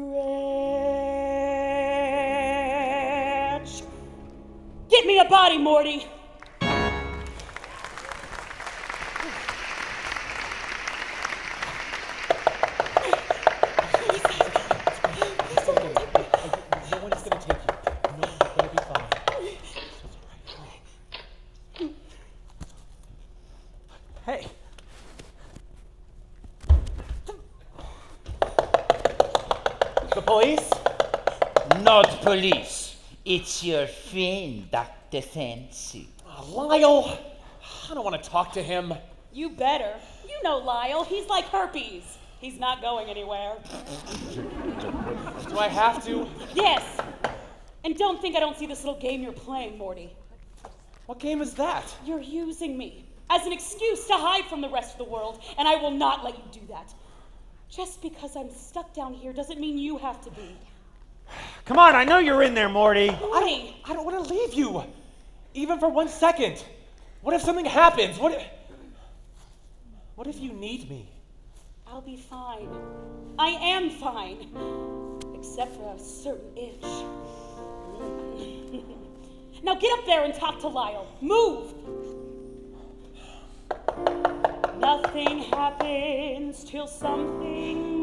Get me a body, Morty. No one's gonna take you. No, you're gonna be fine. Hey. The police? Not police. It's your friend, Dr. Fancy. Uh, Lyle! I don't want to talk to him. You better. You know Lyle. He's like herpes. He's not going anywhere. Do I have to? Yes! And don't think I don't see this little game you're playing, Morty. What game is that? You're using me as an excuse to hide from the rest of the world, and I will not let you do that. Just because I'm stuck down here doesn't mean you have to be. Come on, I know you're in there, Morty. Morty! I don't want to leave you, even for one second. What if something happens? What if, what if you need me? I'll be fine. I am fine. Except for a certain itch. now get up there and talk to Lyle. Move! Nothing happens till something moves.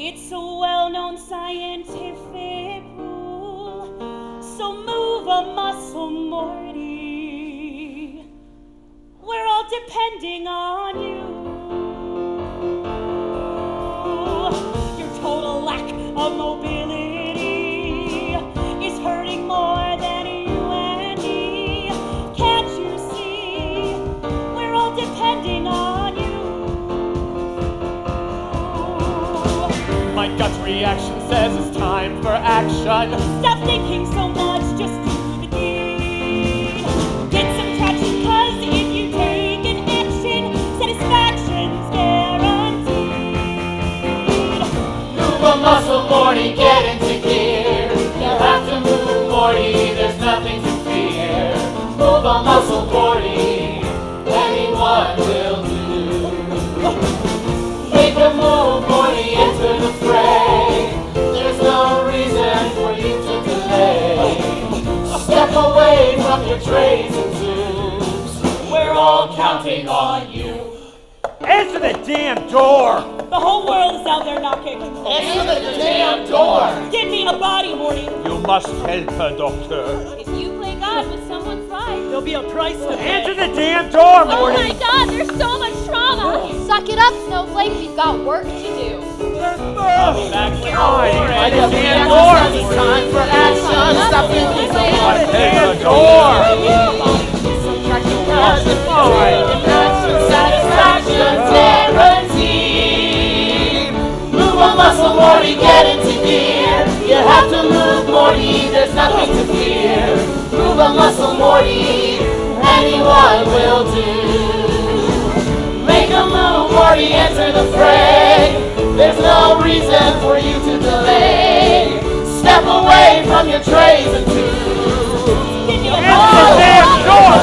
It's a well known scientific rule. So move a muscle, Morty. We're all depending on you. Your total lack of mobility reaction says it's time for action. Stop thinking so much, just do the deed. Get some traction, cause if you take an action, satisfaction's guaranteed. Move a muscle, Morty, get into gear. You have to move, Morty, there's nothing to fear. Move a muscle, Morty, anyone will do. Make a move, Morty, enter the fray. Away from your trays and tubes. We're all counting on you. Answer the damn door! The whole world is out there knocking. Answer the damn door! Get me a body, Morty. You must help her, Doctor. If you play God with someone's life, There'll be a price to pay. Answer the damn door, Oh my god, there's so much trauma! Suck it up, Snowflake, we've got work to do. By the damn door! It's time for action! Stop thinking so! Damn door! Move a muscle, Morty, get into gear. You have to move, Morty, there's nothing to fear. Move a muscle, Morty, anyone will do. Make a move, Morty, enter the fray. There's no reason for you to delay. Step away from your trays and tubes. Enter the damn door!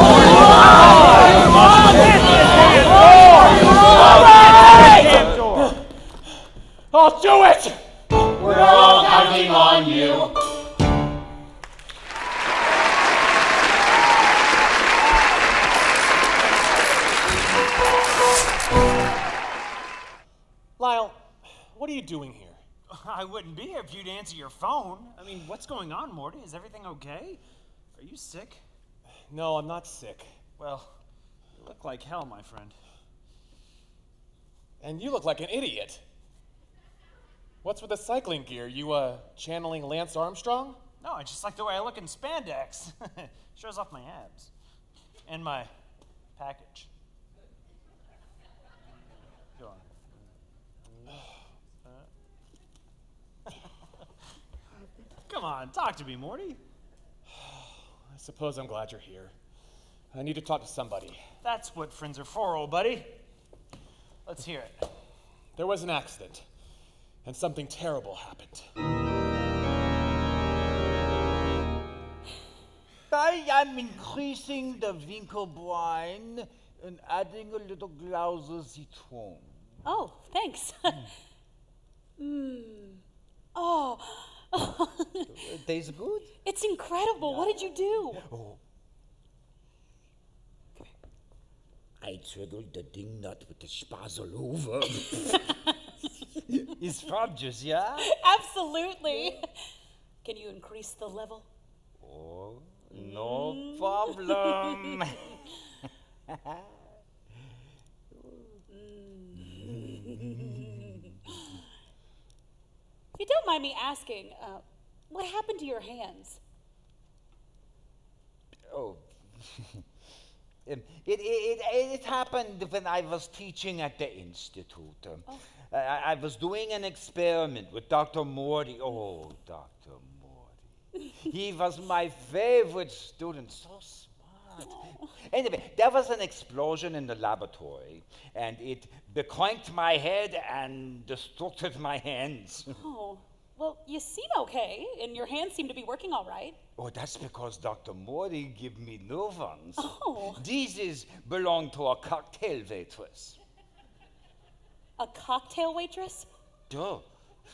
I'll do it! We're all counting on you. Doing here? I wouldn't be here if you'd answer your phone. I mean, what's going on, Morty? Is everything okay? Are you sick? No, I'm not sick. Well, you look like hell, my friend. And you look like an idiot. What's with the cycling gear? You, uh, channeling Lance Armstrong? No, I just like the way I look in spandex. Shows off my abs. And my package. Go on. Come on, talk to me, Morty. I suppose I'm glad you're here. I need to talk to somebody. That's what friends are for, old buddy. Let's hear it. There was an accident, and something terrible happened. I am increasing the Winkel brine and adding a little glass of citron. Oh, thanks. Mmm. Oh. It tastes good? it's incredible. What did you do? Oh. I triggered the ding nut with the spazzle over. it's fabulous, yeah? Absolutely. Can you increase the level? Oh, no problem. Mm. If you don't mind me asking, uh, what happened to your hands? oh, Um, it, it, it, it happened when I was teaching at the institute. Um, I, I was doing an experiment with Dr. Morty. Oh, Dr. Morty. he was my favorite student, so Anyway, there was an explosion in the laboratory, and it becoinked my head and destructed my hands. Oh, well, you seem okay, and your hands seem to be working all right. Oh, that's because Dr. Morty give me new ones. Oh. These is belong to a cocktail waitress. A cocktail waitress? Duh.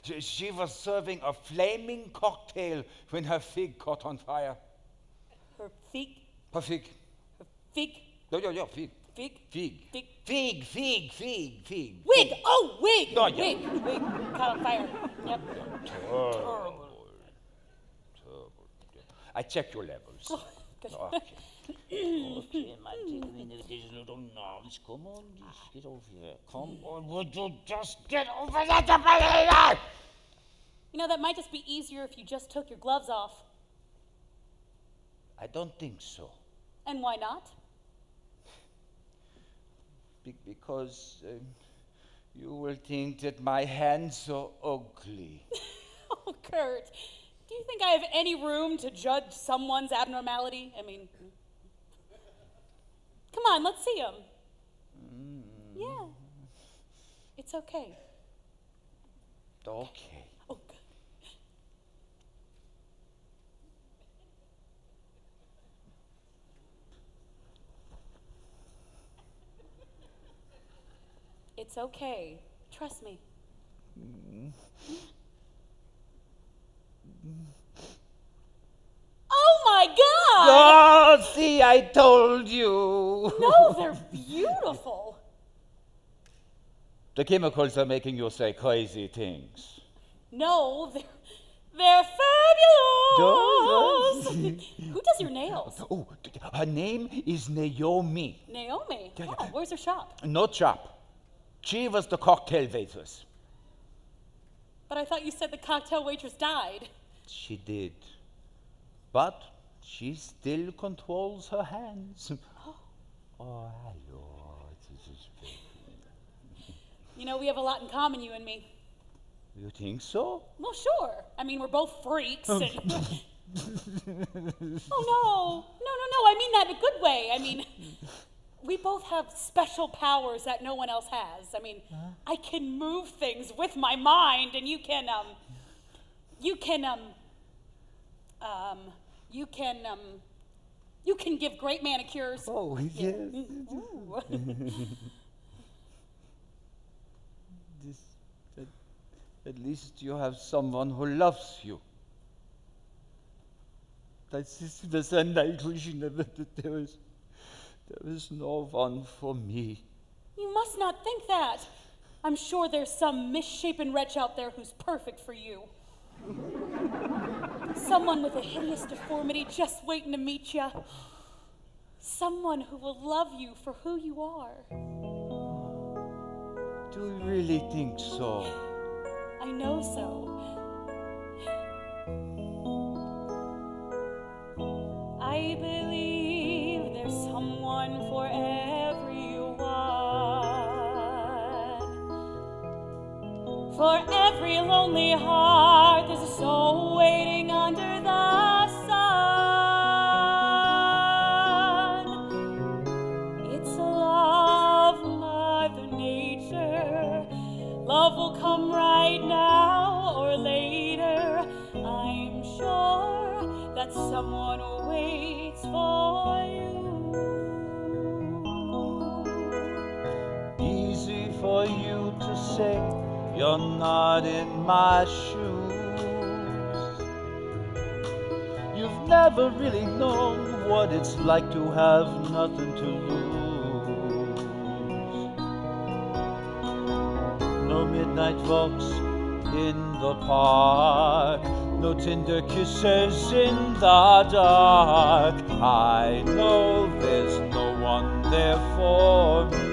She- She was serving a flaming cocktail when her fig caught on fire. Her fig? Her fig. Fig? No, no, no, fig. Fig? Fig. Fig. Fig, fig, fig, fig. Wig! Oh, wig! No, yeah. Wig! Wig. Caught on fire. Yep. Terrible. Terrible. I check your levels. Oh, good. Okay. okay, man, take me into these little knobs. Come on, just get over here. Come on, would you just get over that? You know, that might just be easier if you just took your gloves off. I don't think so. And why not? Be- because um, you will think that my hands are ugly. Oh, Kurt, do you think I have any room to judge someone's abnormality? I mean, come on, let's see them. Yeah. It's okay. Okay. It's okay. Trust me. Oh my god! Oh, see, I told you. No, they're beautiful. The chemicals are making you say crazy things. No, they're they're fabulous. Who does your nails? Oh, her name is Naomi. Naomi. Oh, where's her shop? No chop. She was the cocktail waitress. But I thought you said the cocktail waitress died. She did. But she still controls her hands. Oh, oh hello. This You know, we have a lot in common, you and me. You think so? Well, sure. I mean, we're both freaks. Oh. And... oh, no. No, no, no. I mean that in a good way. I mean, we both have special powers that no one else has. I mean, I can move things with my mind, and you can, um, you can, um, um, you can, um, you can give great manicures. Oh, yes. Ooh. This, at, at least you have someone who loves you. That's Das ist das Eigentliche, there is, there is no one for me. You must not think that. I'm sure there's some misshapen wretch out there who's perfect for you. Someone with a hideous deformity just waiting to meet you. Someone who will love you for who you are. Do you really think so? I know so. I believe For every lonely heart, there's a soul waiting under the sun. It's a love, Mother Nature. Love will come right now or later. I'm sure that someone waits for you. Easy for you to say you're not in my shoes. You've never really known what it's like to have nothing to lose. No midnight walks in the park, no tender kisses in the dark. I know there's no one there for me.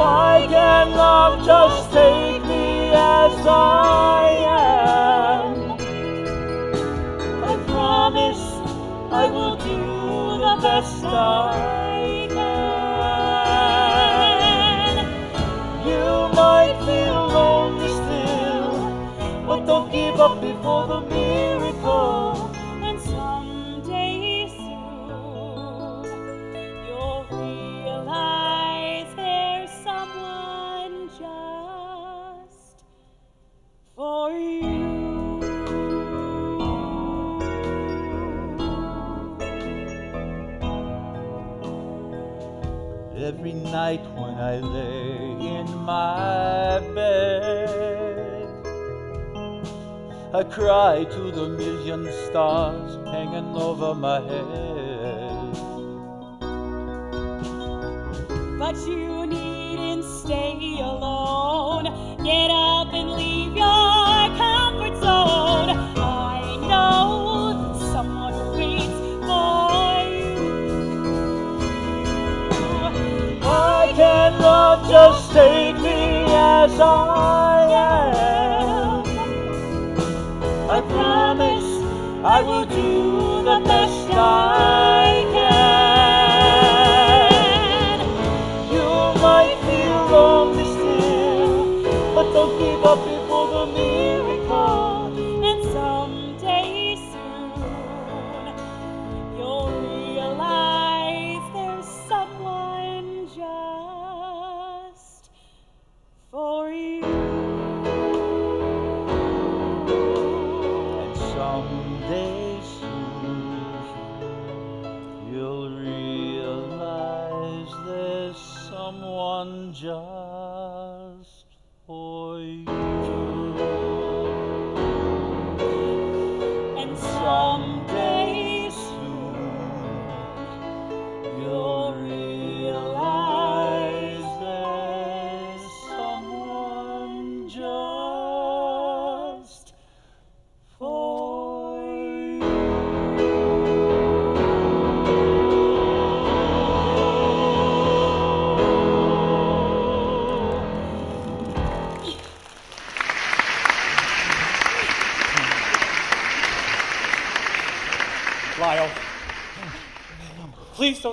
Why can't love just take me as I am? I promise I will do the best I can. You might feel lonely still, but don't give up before the I lay in my bed, I cry to the million stars hanging over my head. But you needn't stay alone. Get up as I am. I promise I will do the best I can.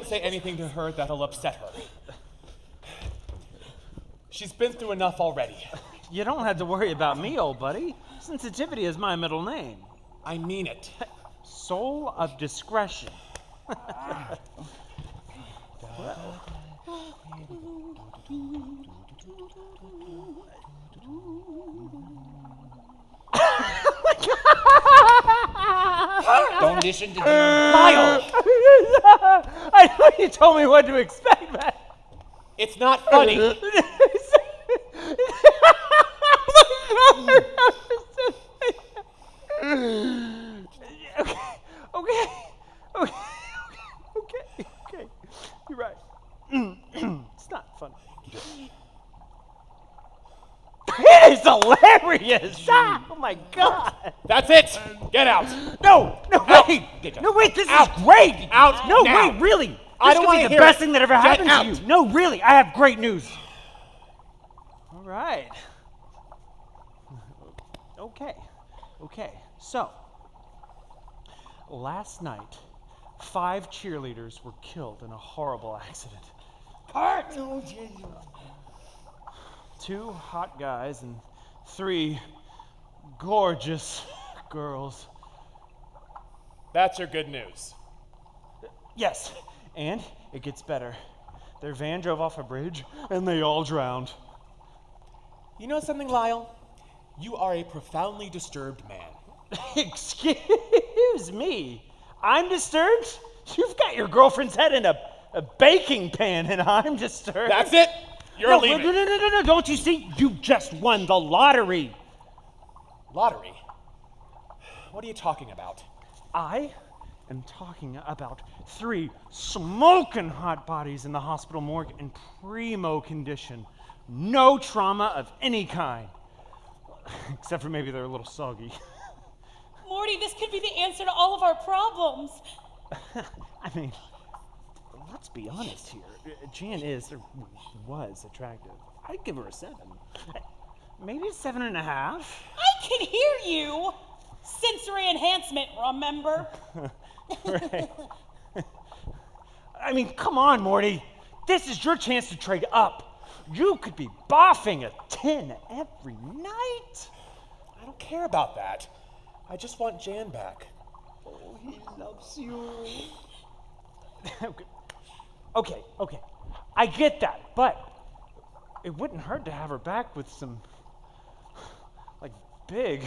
Say anything to her that'll upset her. She's been through enough already. You don't have to worry about me, old buddy. Sensitivity is my middle name. I mean it. Soul of discretion. Don't listen to him. Lyle! I know you told me what to expect, but. It's not funny. okay, okay, okay, okay, okay. You're right. it's not funny. It is hilarious! Ah, oh my god! That's it. Get out. No, no, wait! This Out. is great! Out No, now. wait, really! This I don't wanna be the best it. thing that ever Get happened out. to you. No, really, I have great news. All right. Okay, okay. So, last night, five cheerleaders were killed in a horrible accident. Part. Oh, Two hot guys and three gorgeous girls. That's your good news. Yes, and it gets better. Their van drove off a bridge and they all drowned. You know something, Lyle? You are a profoundly disturbed man. Excuse me. I'm disturbed? You've got your girlfriend's head in a, a baking pan and I'm disturbed. That's it. You're no, leaving. No, no, no, no, no. Don't you see? You just won the lottery. Lottery? What are you talking about? I am talking about three smoking hot bodies in the hospital morgue in primo condition. No trauma of any kind. Except for maybe they're a little soggy. Morty, this could be the answer to all of our problems. I mean, let's be honest here. Jan is, or was, attractive. I'd give her a seven. Maybe a seven and a half. I can hear you. Sensory enhancement, remember? right. I mean, come on, Morty. This is your chance to trade up. You could be boffing a 10 every night. I don't care about that. I just want Jan back. Oh, he loves you. okay, okay. I get that, but it wouldn't hurt to have her back with some, like, big,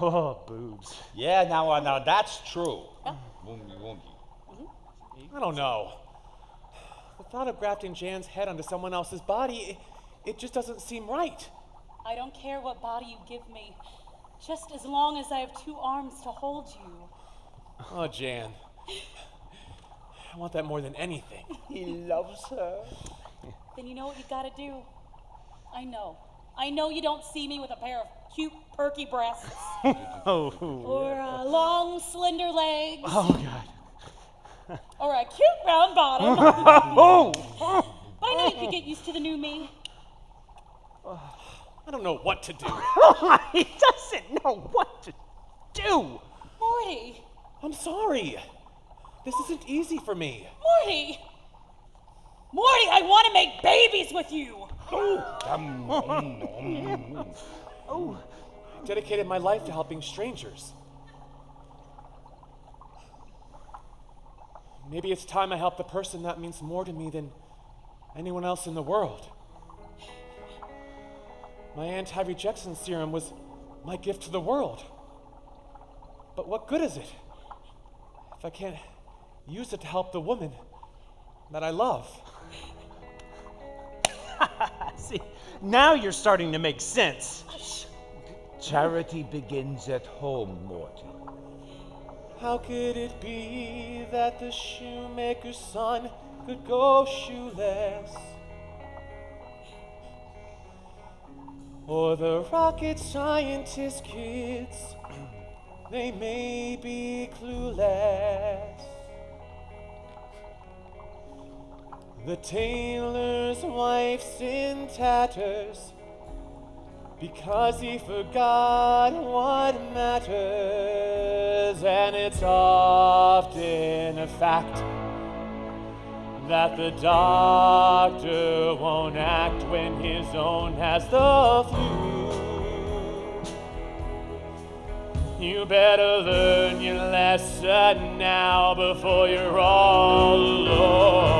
oh, boobs. Yeah, now, uh, now that's true. Woongy, woongy. I don't know. The thought of grafting Jan's head onto someone else's body, it, it just doesn't seem right. I don't care what body you give me, just as long as I have two arms to hold you. Oh, Jan. I want that more than anything. He loves her. Then you know what you gotta do. I know. I know you don't see me with a pair of cute, perky breasts oh. or uh, long, slender legs Oh, God. or a cute round bottom. oh. but I know you could get used to the new me. I don't know what to do. he doesn't know what to do. Morty! I'm sorry. This isn't easy for me. Morty! Morty, I want to make babies with you! Oh. I dedicated my life to helping strangers. Maybe it's time I help the person that means more to me than anyone else in the world. My anti rejection serum was my gift to the world. But what good is it if I can't use it to help the woman that I love? See, now you're starting to make sense. Charity begins at home, Morty. How could it be that the shoemaker's son could go shoeless? Or the rocket scientist kids, they may be clueless. The tailor's wife's in tatters because he forgot what matters, and it's often a fact that the doctor won't act when his own has the flu. You better learn your lesson now before you're all alone.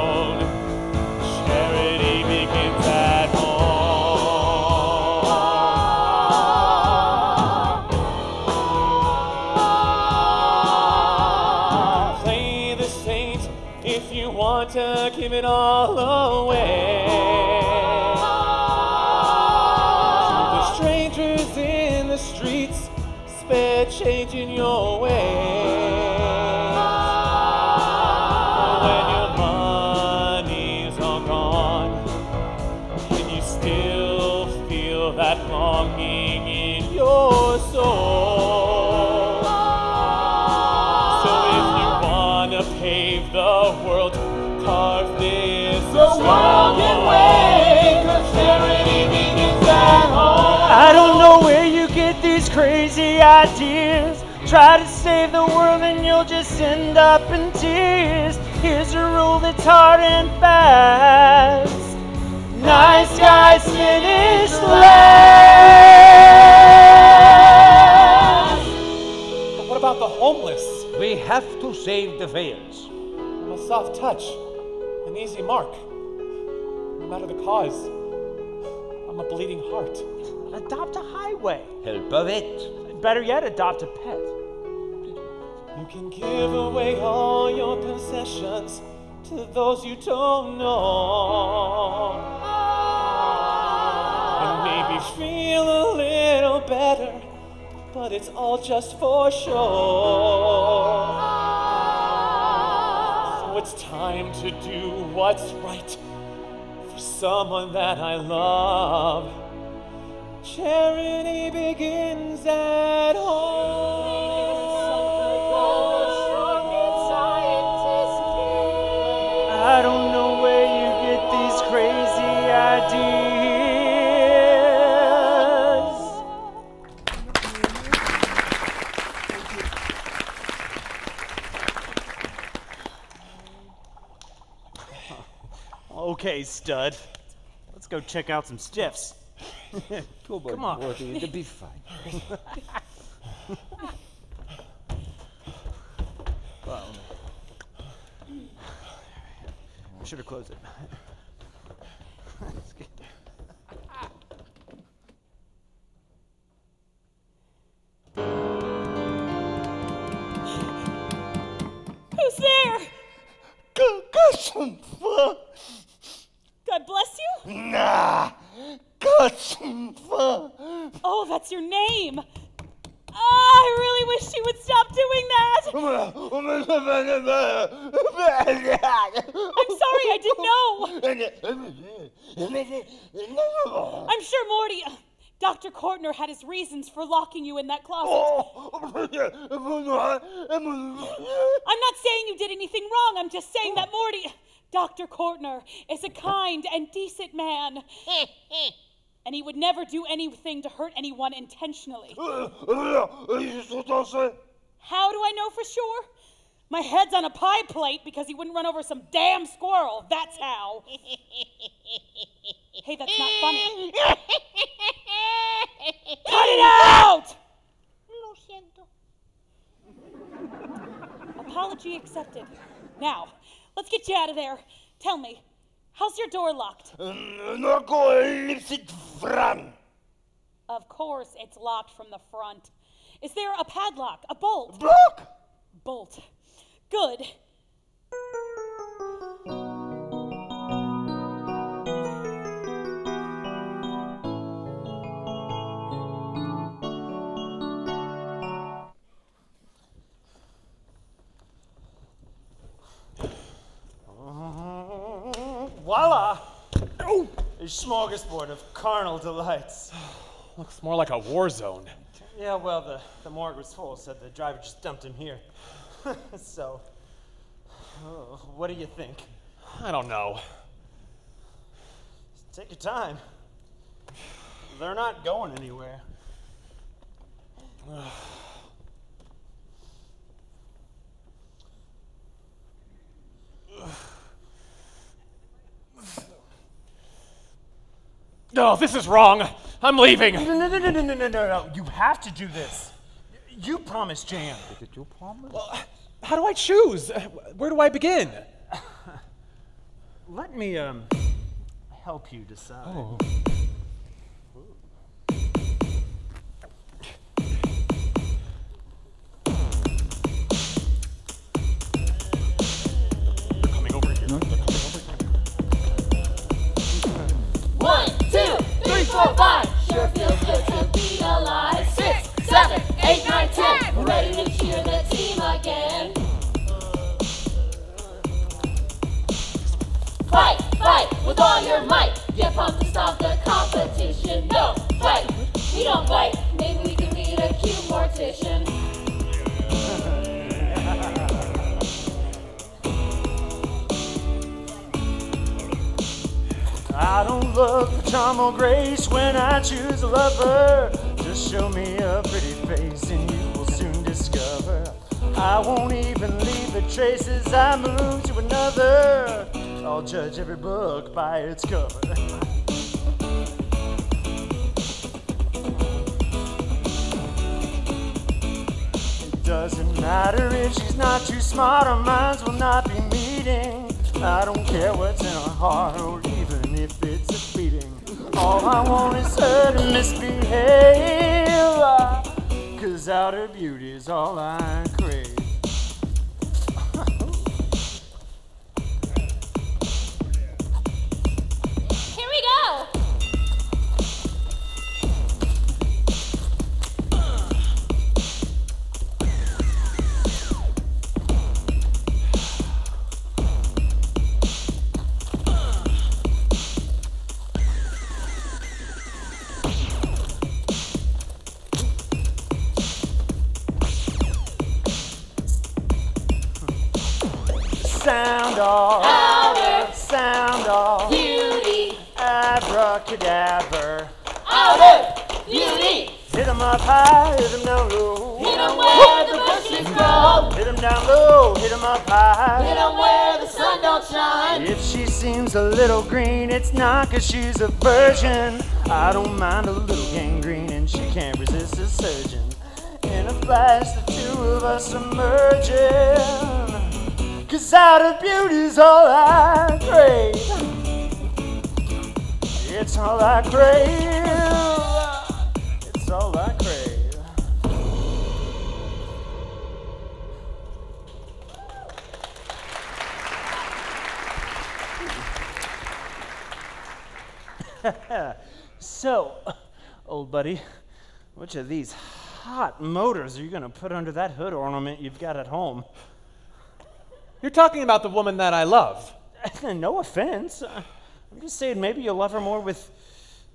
It all away. The strangers in the streets, spare change in your ideas. Try to save the world and you'll just end up in tears. Here's a rule that's hard and fast. Nice guys finish last. But what about the homeless? We have to save the veils. I'm a soft touch, an easy mark. No matter the cause, I'm a bleeding heart. Adopt a highway. Help of it. Better yet, adopt a pet. You can give away all your possessions to those you don't know. And maybe feel a little better, but it's all just for show. So it's time to do what's right for someone that I love. Charity begins at home. I don't know where you get these crazy ideas. Okay, stud. Let's go check out some stiffs. Come on. Morty, it'll be fine. well, I should have closed it. Locking you in that closet. Oh. I'm not saying you did anything wrong. I'm just saying that Morty, Dr. Kortner, is a kind and decent man. and he would never do anything to hurt anyone intentionally. How do I know for sure? My head's on a pie plate because he wouldn't run over some damn squirrel. That's how. hey, that's not funny. Cut it out! Lo siento. Apology accepted. Now, let's get you out of there. Tell me, how's your door locked? Of course, it's locked from the front. Is there a padlock, a bolt? Block! Bolt. Good. A smorgasbord of carnal delights. Looks more like a war zone. Yeah, well, the, the morgue was full, so the driver just dumped him here. so, oh, what do you think? I don't know. Take your time. They're not going anywhere. No, this is wrong. I'm leaving. No, no, no, no, no, no, no, no. You have to do this. You promised, Jan. Did you promise? Well, how do I choose? Where do I begin? Let me um help you decide. Oh. Four, five. Sure feels good to be alive. Six, seven, eight, nine, ten. We're ready to cheer the team again. Fight, fight with all your might. Get pumped to stop the competition. No, fight. We don't bite. Maybe we can meet a cute mortician. I don't look for charm or grace when I choose a lover. Just show me a pretty face and you will soon discover. I won't even leave the traces. I move to another. I'll judge every book by its cover. It doesn't matter if she's not too smart, our minds will not be meeting. I don't care what's in her heart or if it's a beating. All I want is her to misbehave. Cause outer beauty is all I crave. Down low. Hit 'em where the bushes grow. Hit 'em down low, hit hit 'em up high. Hit 'em where the sun don't shine. If she seems a little green, it's not 'cause she's a virgin. I don't mind a little gangrene, and she can't resist a surgeon. In a flash, the two of us are merging. Cause out of beauty's all I crave. It's all I crave. So, old buddy, which of these hot motors are you going to put under that hood ornament you've got at home? You're talking about the woman that I love. no offense. I'm just saying maybe you'll love her more with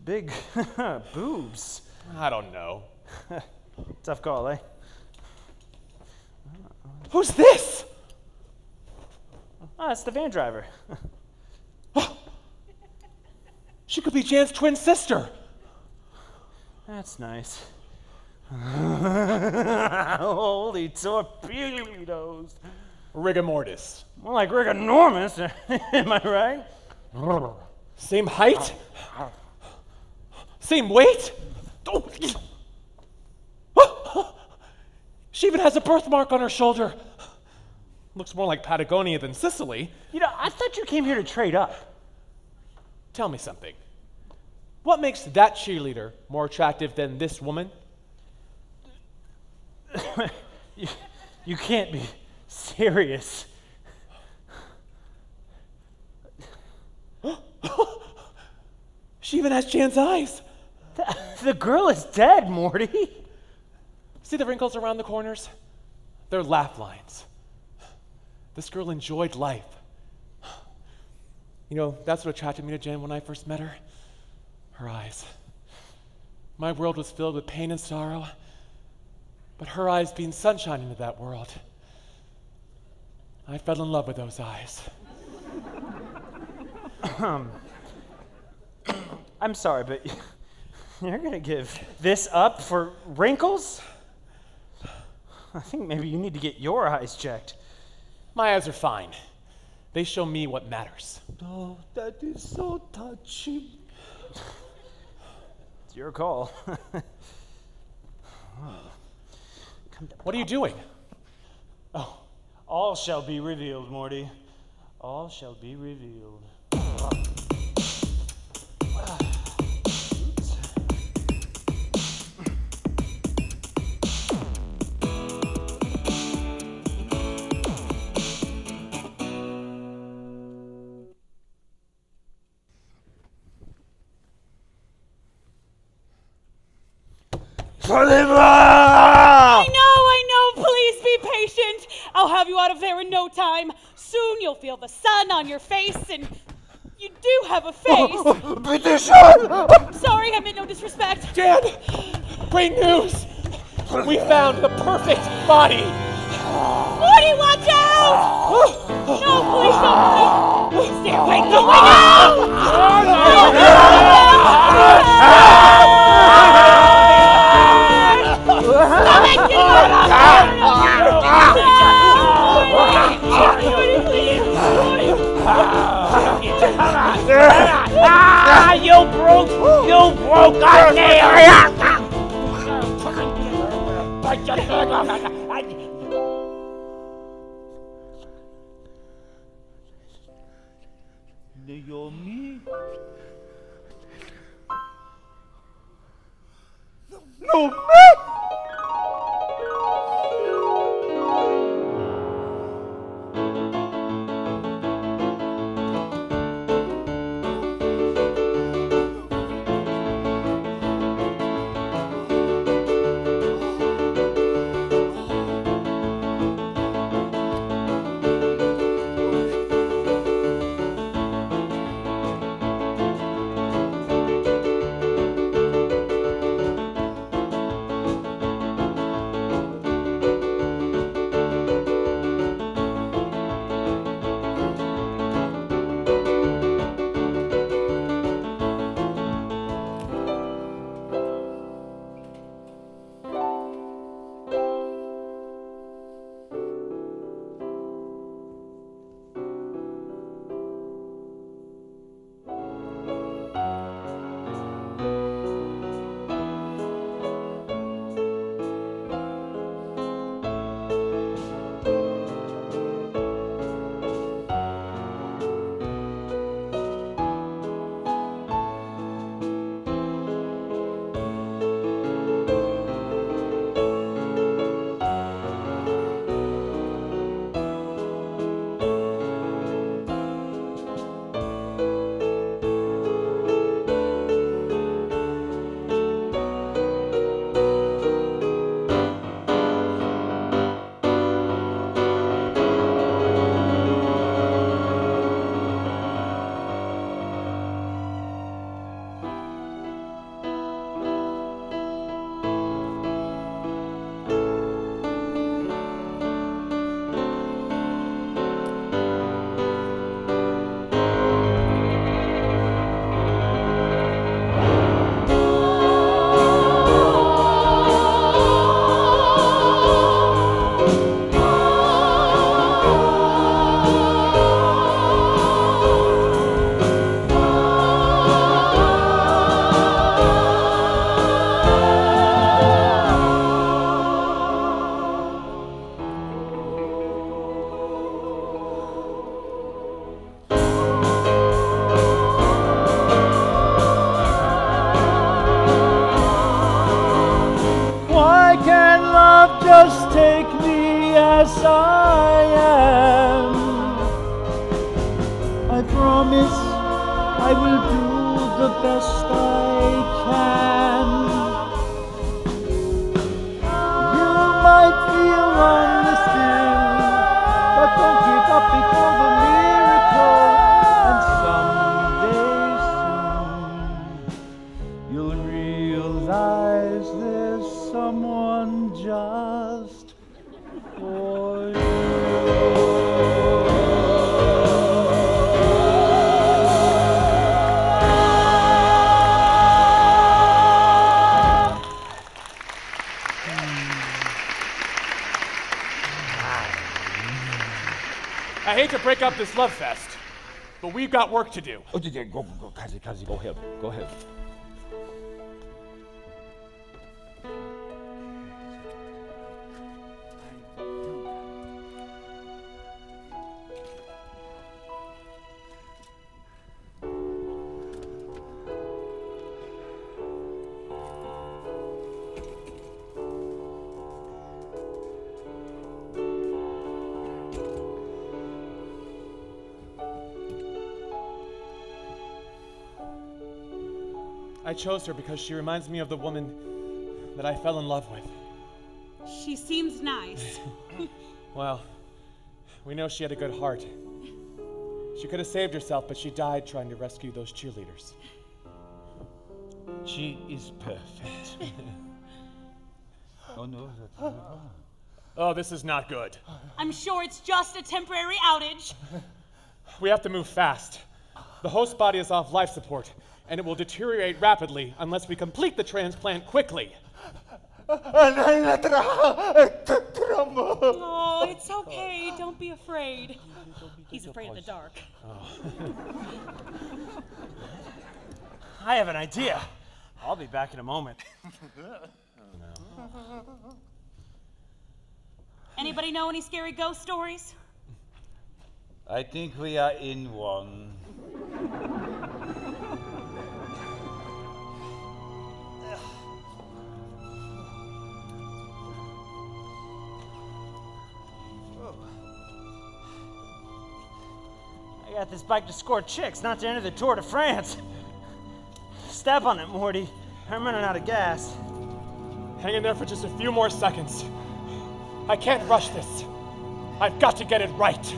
big boobs. I don't know. Tough call, eh? Who's this? Ah, it's the van driver. She could be Jan's twin sister. That's nice. Holy torpedoes. Rigor mortis. More like rigor rigonormous, am I right? Same height? Same weight? She even has a birthmark on her shoulder. Looks more like Patagonia than Sicily. You know, I thought you came here to trade up. Tell me something. What makes that cheerleader more attractive than this woman? you, you can't be serious. she even has Jan's eyes. The, the girl is dead, Morty. See the wrinkles around the corners? They're laugh lines. This girl enjoyed life. You know, that's what attracted me to Jan when I first met her. Her eyes. My world was filled with pain and sorrow, but her eyes being sunshine into that world. I fell in love with those eyes. I'm sorry, but you're gonna give this up for wrinkles? I think maybe you need to get your eyes checked. My eyes are fine. They show me what matters. Oh, that is so touching. Your call. What are you doing? Oh, all shall be revealed, Morty. All shall be revealed. I know, I know. Please be patient. I'll have you out of there in no time. Soon you'll feel the sun on your face, and you do have a face. Bitte schön! Sorry, I meant no disrespect. Jan, great news! We found the perfect body. Morty, watch out! No, please don't. Stay away, go away Ah, you broke! You broke our Naomi? No, I hate to break up this love fest, but we've got work to do. Oh, yeah, go, go, Kazi, go ahead. Go ahead. Chose her because she reminds me of the woman that I fell in love with. She seems nice. Well, we know she had a good heart. She could have saved herself, but she died trying to rescue those cheerleaders. She is perfect. oh no. Oh, this is not good. I'm sure it's just a temporary outage. We have to move fast. The host body is off life support, and it will deteriorate rapidly unless we complete the transplant quickly. Oh, it's okay. Don't be afraid. He's afraid of the dark. I have an idea. I'll be back in a moment. Anybody know any scary ghost stories? I think we are in one. Got this bike to score chicks, not to enter the Tour de France. Step on it, Morty. I'm running out of gas. Hang in there for just a few more seconds. I can't rush this. I've got to get it right.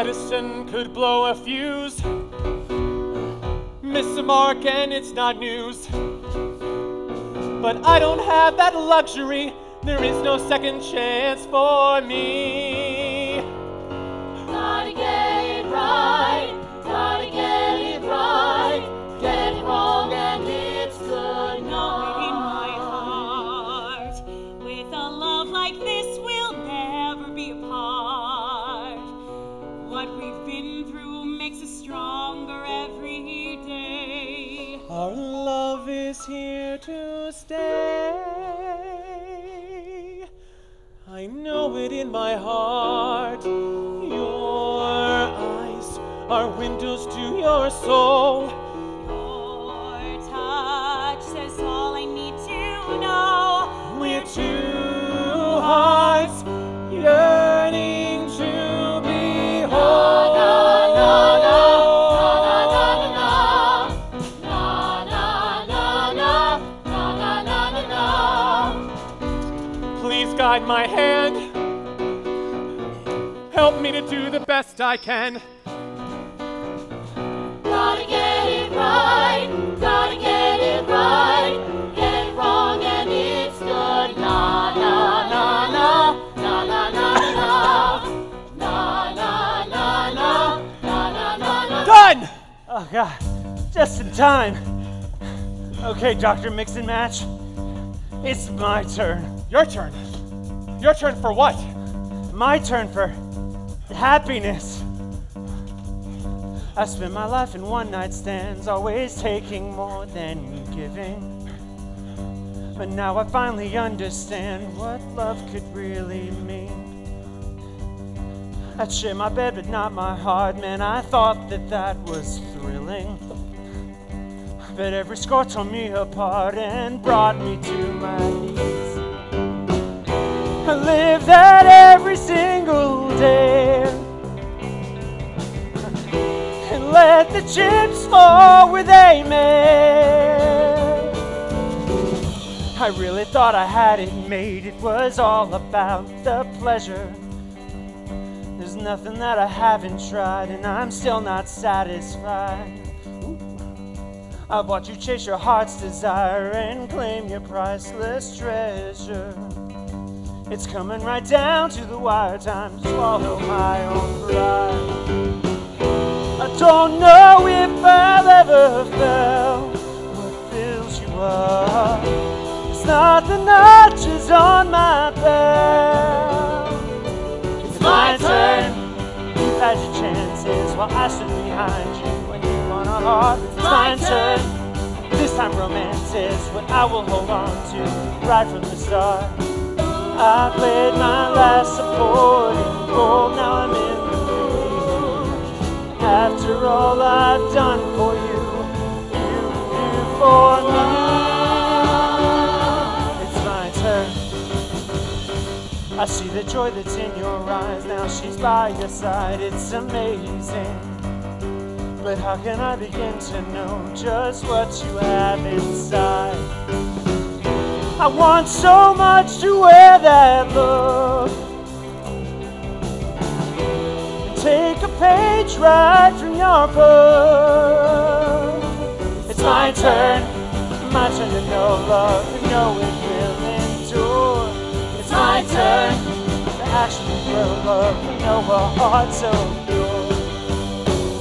Edison could blow a fuse, miss a mark, and it's not news. But I don't have that luxury. There is no second chance for me. Is here to stay. I know it in my heart. Your eyes are windows to your soul. Your touch says all I need to know. We're two hearts best I can. Gotta get it right, gotta get it right. Get it wrong and it's good. La la la la, la la la la, la la la la, la la la la. Done. Oh God, just in time. Okay, Doctor Mix and Match, it's my turn. Your turn. Your turn for what? My turn for happiness. I spent my life in one night stands, always taking more than giving. But now I finally understand what love could really mean. I'd share my bed, but not my heart. Man, I thought that that was thrilling. But every score tore me apart and brought me to my knees. I live that every single day. Let the chips fall where they may. I really thought I had it made. It was all about the pleasure. There's nothing that I haven't tried, and I'm still not satisfied. I've watched you chase your heart's desire and claim your priceless treasure. It's coming right down to the wire, time to swallow my own pride. I don't know if I've ever felt what fills you up. It's not the notches on my belt. It's my turn. You've had your chances while I stood behind you when you won a heart. It's my turn. This time romance is what I will hold on to right from the start. I played my last supporting role, now I'm in. After all I've done for you, you do for me. It's my turn. I see the joy that's in your eyes, now she's by your side, it's amazing. But how can I begin to know just what you have inside? I want so much to wear that look. Take a page right from your book. It's my turn, my turn to know love, to know it will endure. It's my turn to actually grow love, to know a heart so pure.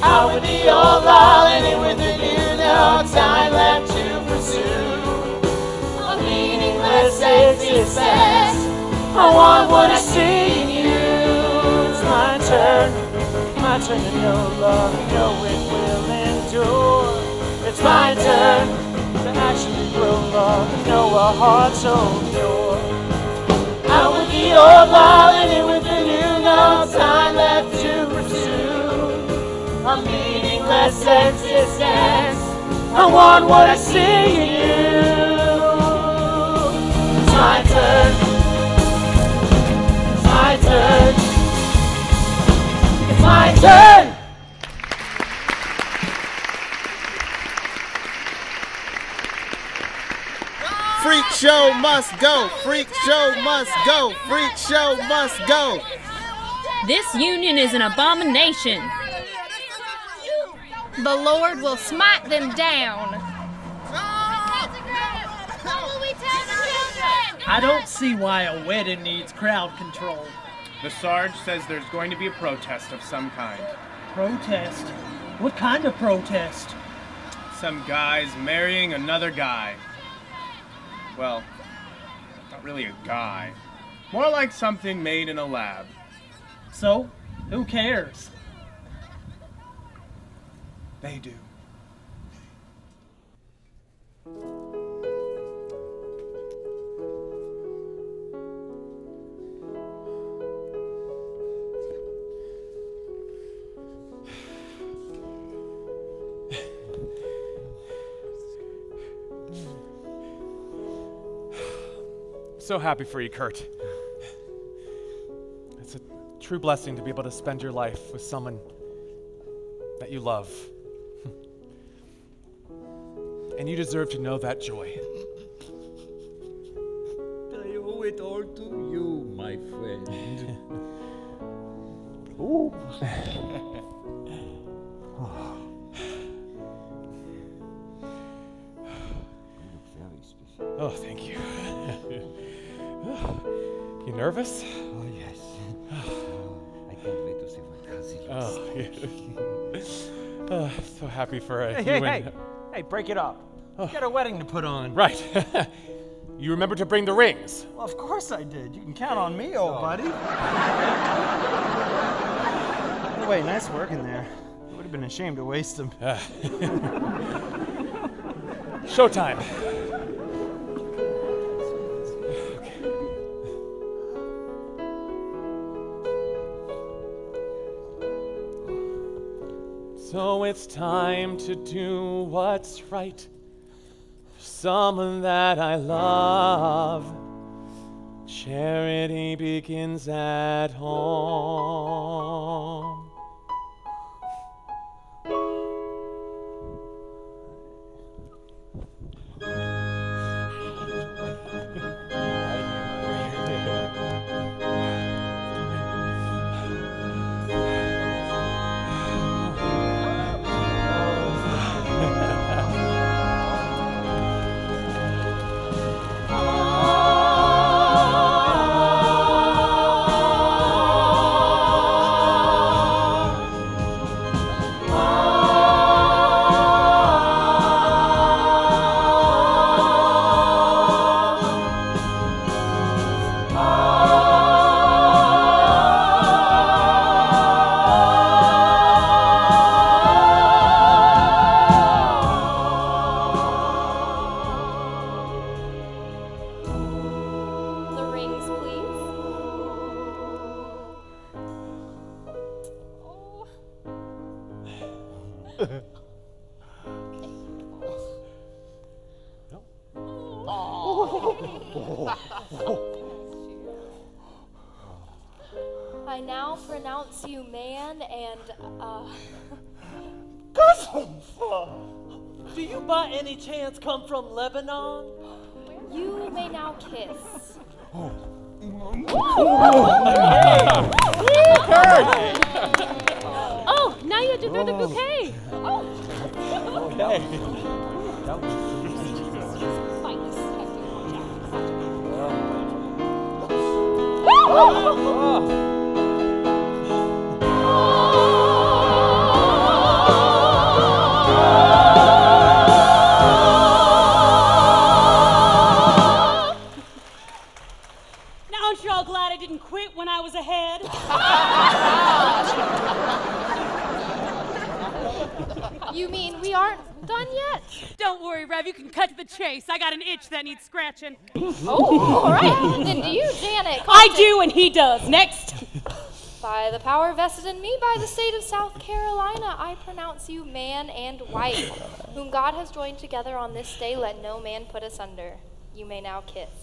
Out with the old law and in with the new, no time left to pursue a meaningless existence. I want what I see in you. It's my turn, my turn to know love, know it will endure. It's my turn to actually grow love, know a heart so pure. Out with the old law and in with the new, no time left to pursue a meaningless existence. I want what I see in you. It's my turn. It's my turn. It's my turn. Freak show must go. Freak show must go. Freak show must go. This union is an abomination. The Lord will smite them down. I don't see why a wedding needs crowd control. The Sarge says there's going to be a protest of some kind. Protest? What kind of protest? Some guy's marrying another guy. Well, not really a guy. More like something made in a lab. So, who cares? They do. So happy for you, Kurt. It's a true blessing to be able to spend your life with someone that you love. And you deserve to know that joy. I owe it all to you, my friend. Ooh. Oh, thank you. you nervous? Oh, yes. I can't wait to see what Kazi looks oh, yeah. oh, so happy for a hey, hey, hey, uh, hey, break it up. Oh. Got a wedding to put on. Right. you remember to bring the rings. Well, of course I did. You can count on me, old oh. buddy. By the way, nice work in there. Would have been ashamed to waste them. Uh. Showtime. So it's time to do what's right for someone that I love. Charity begins at home. together on this day, let no man put us under. You may now kiss.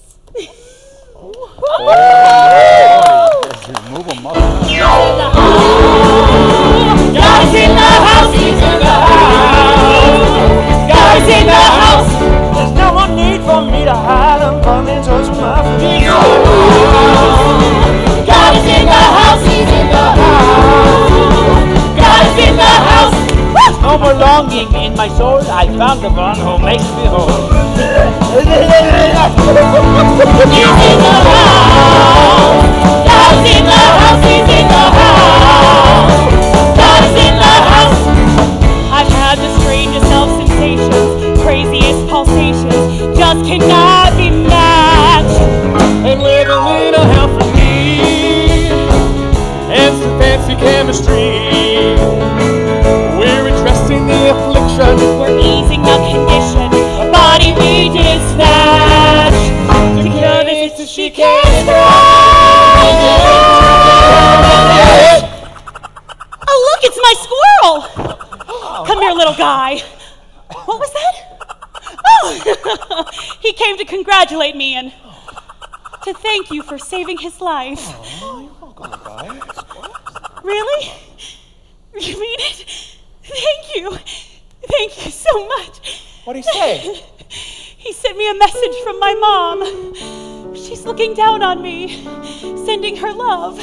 down on me, sending her love.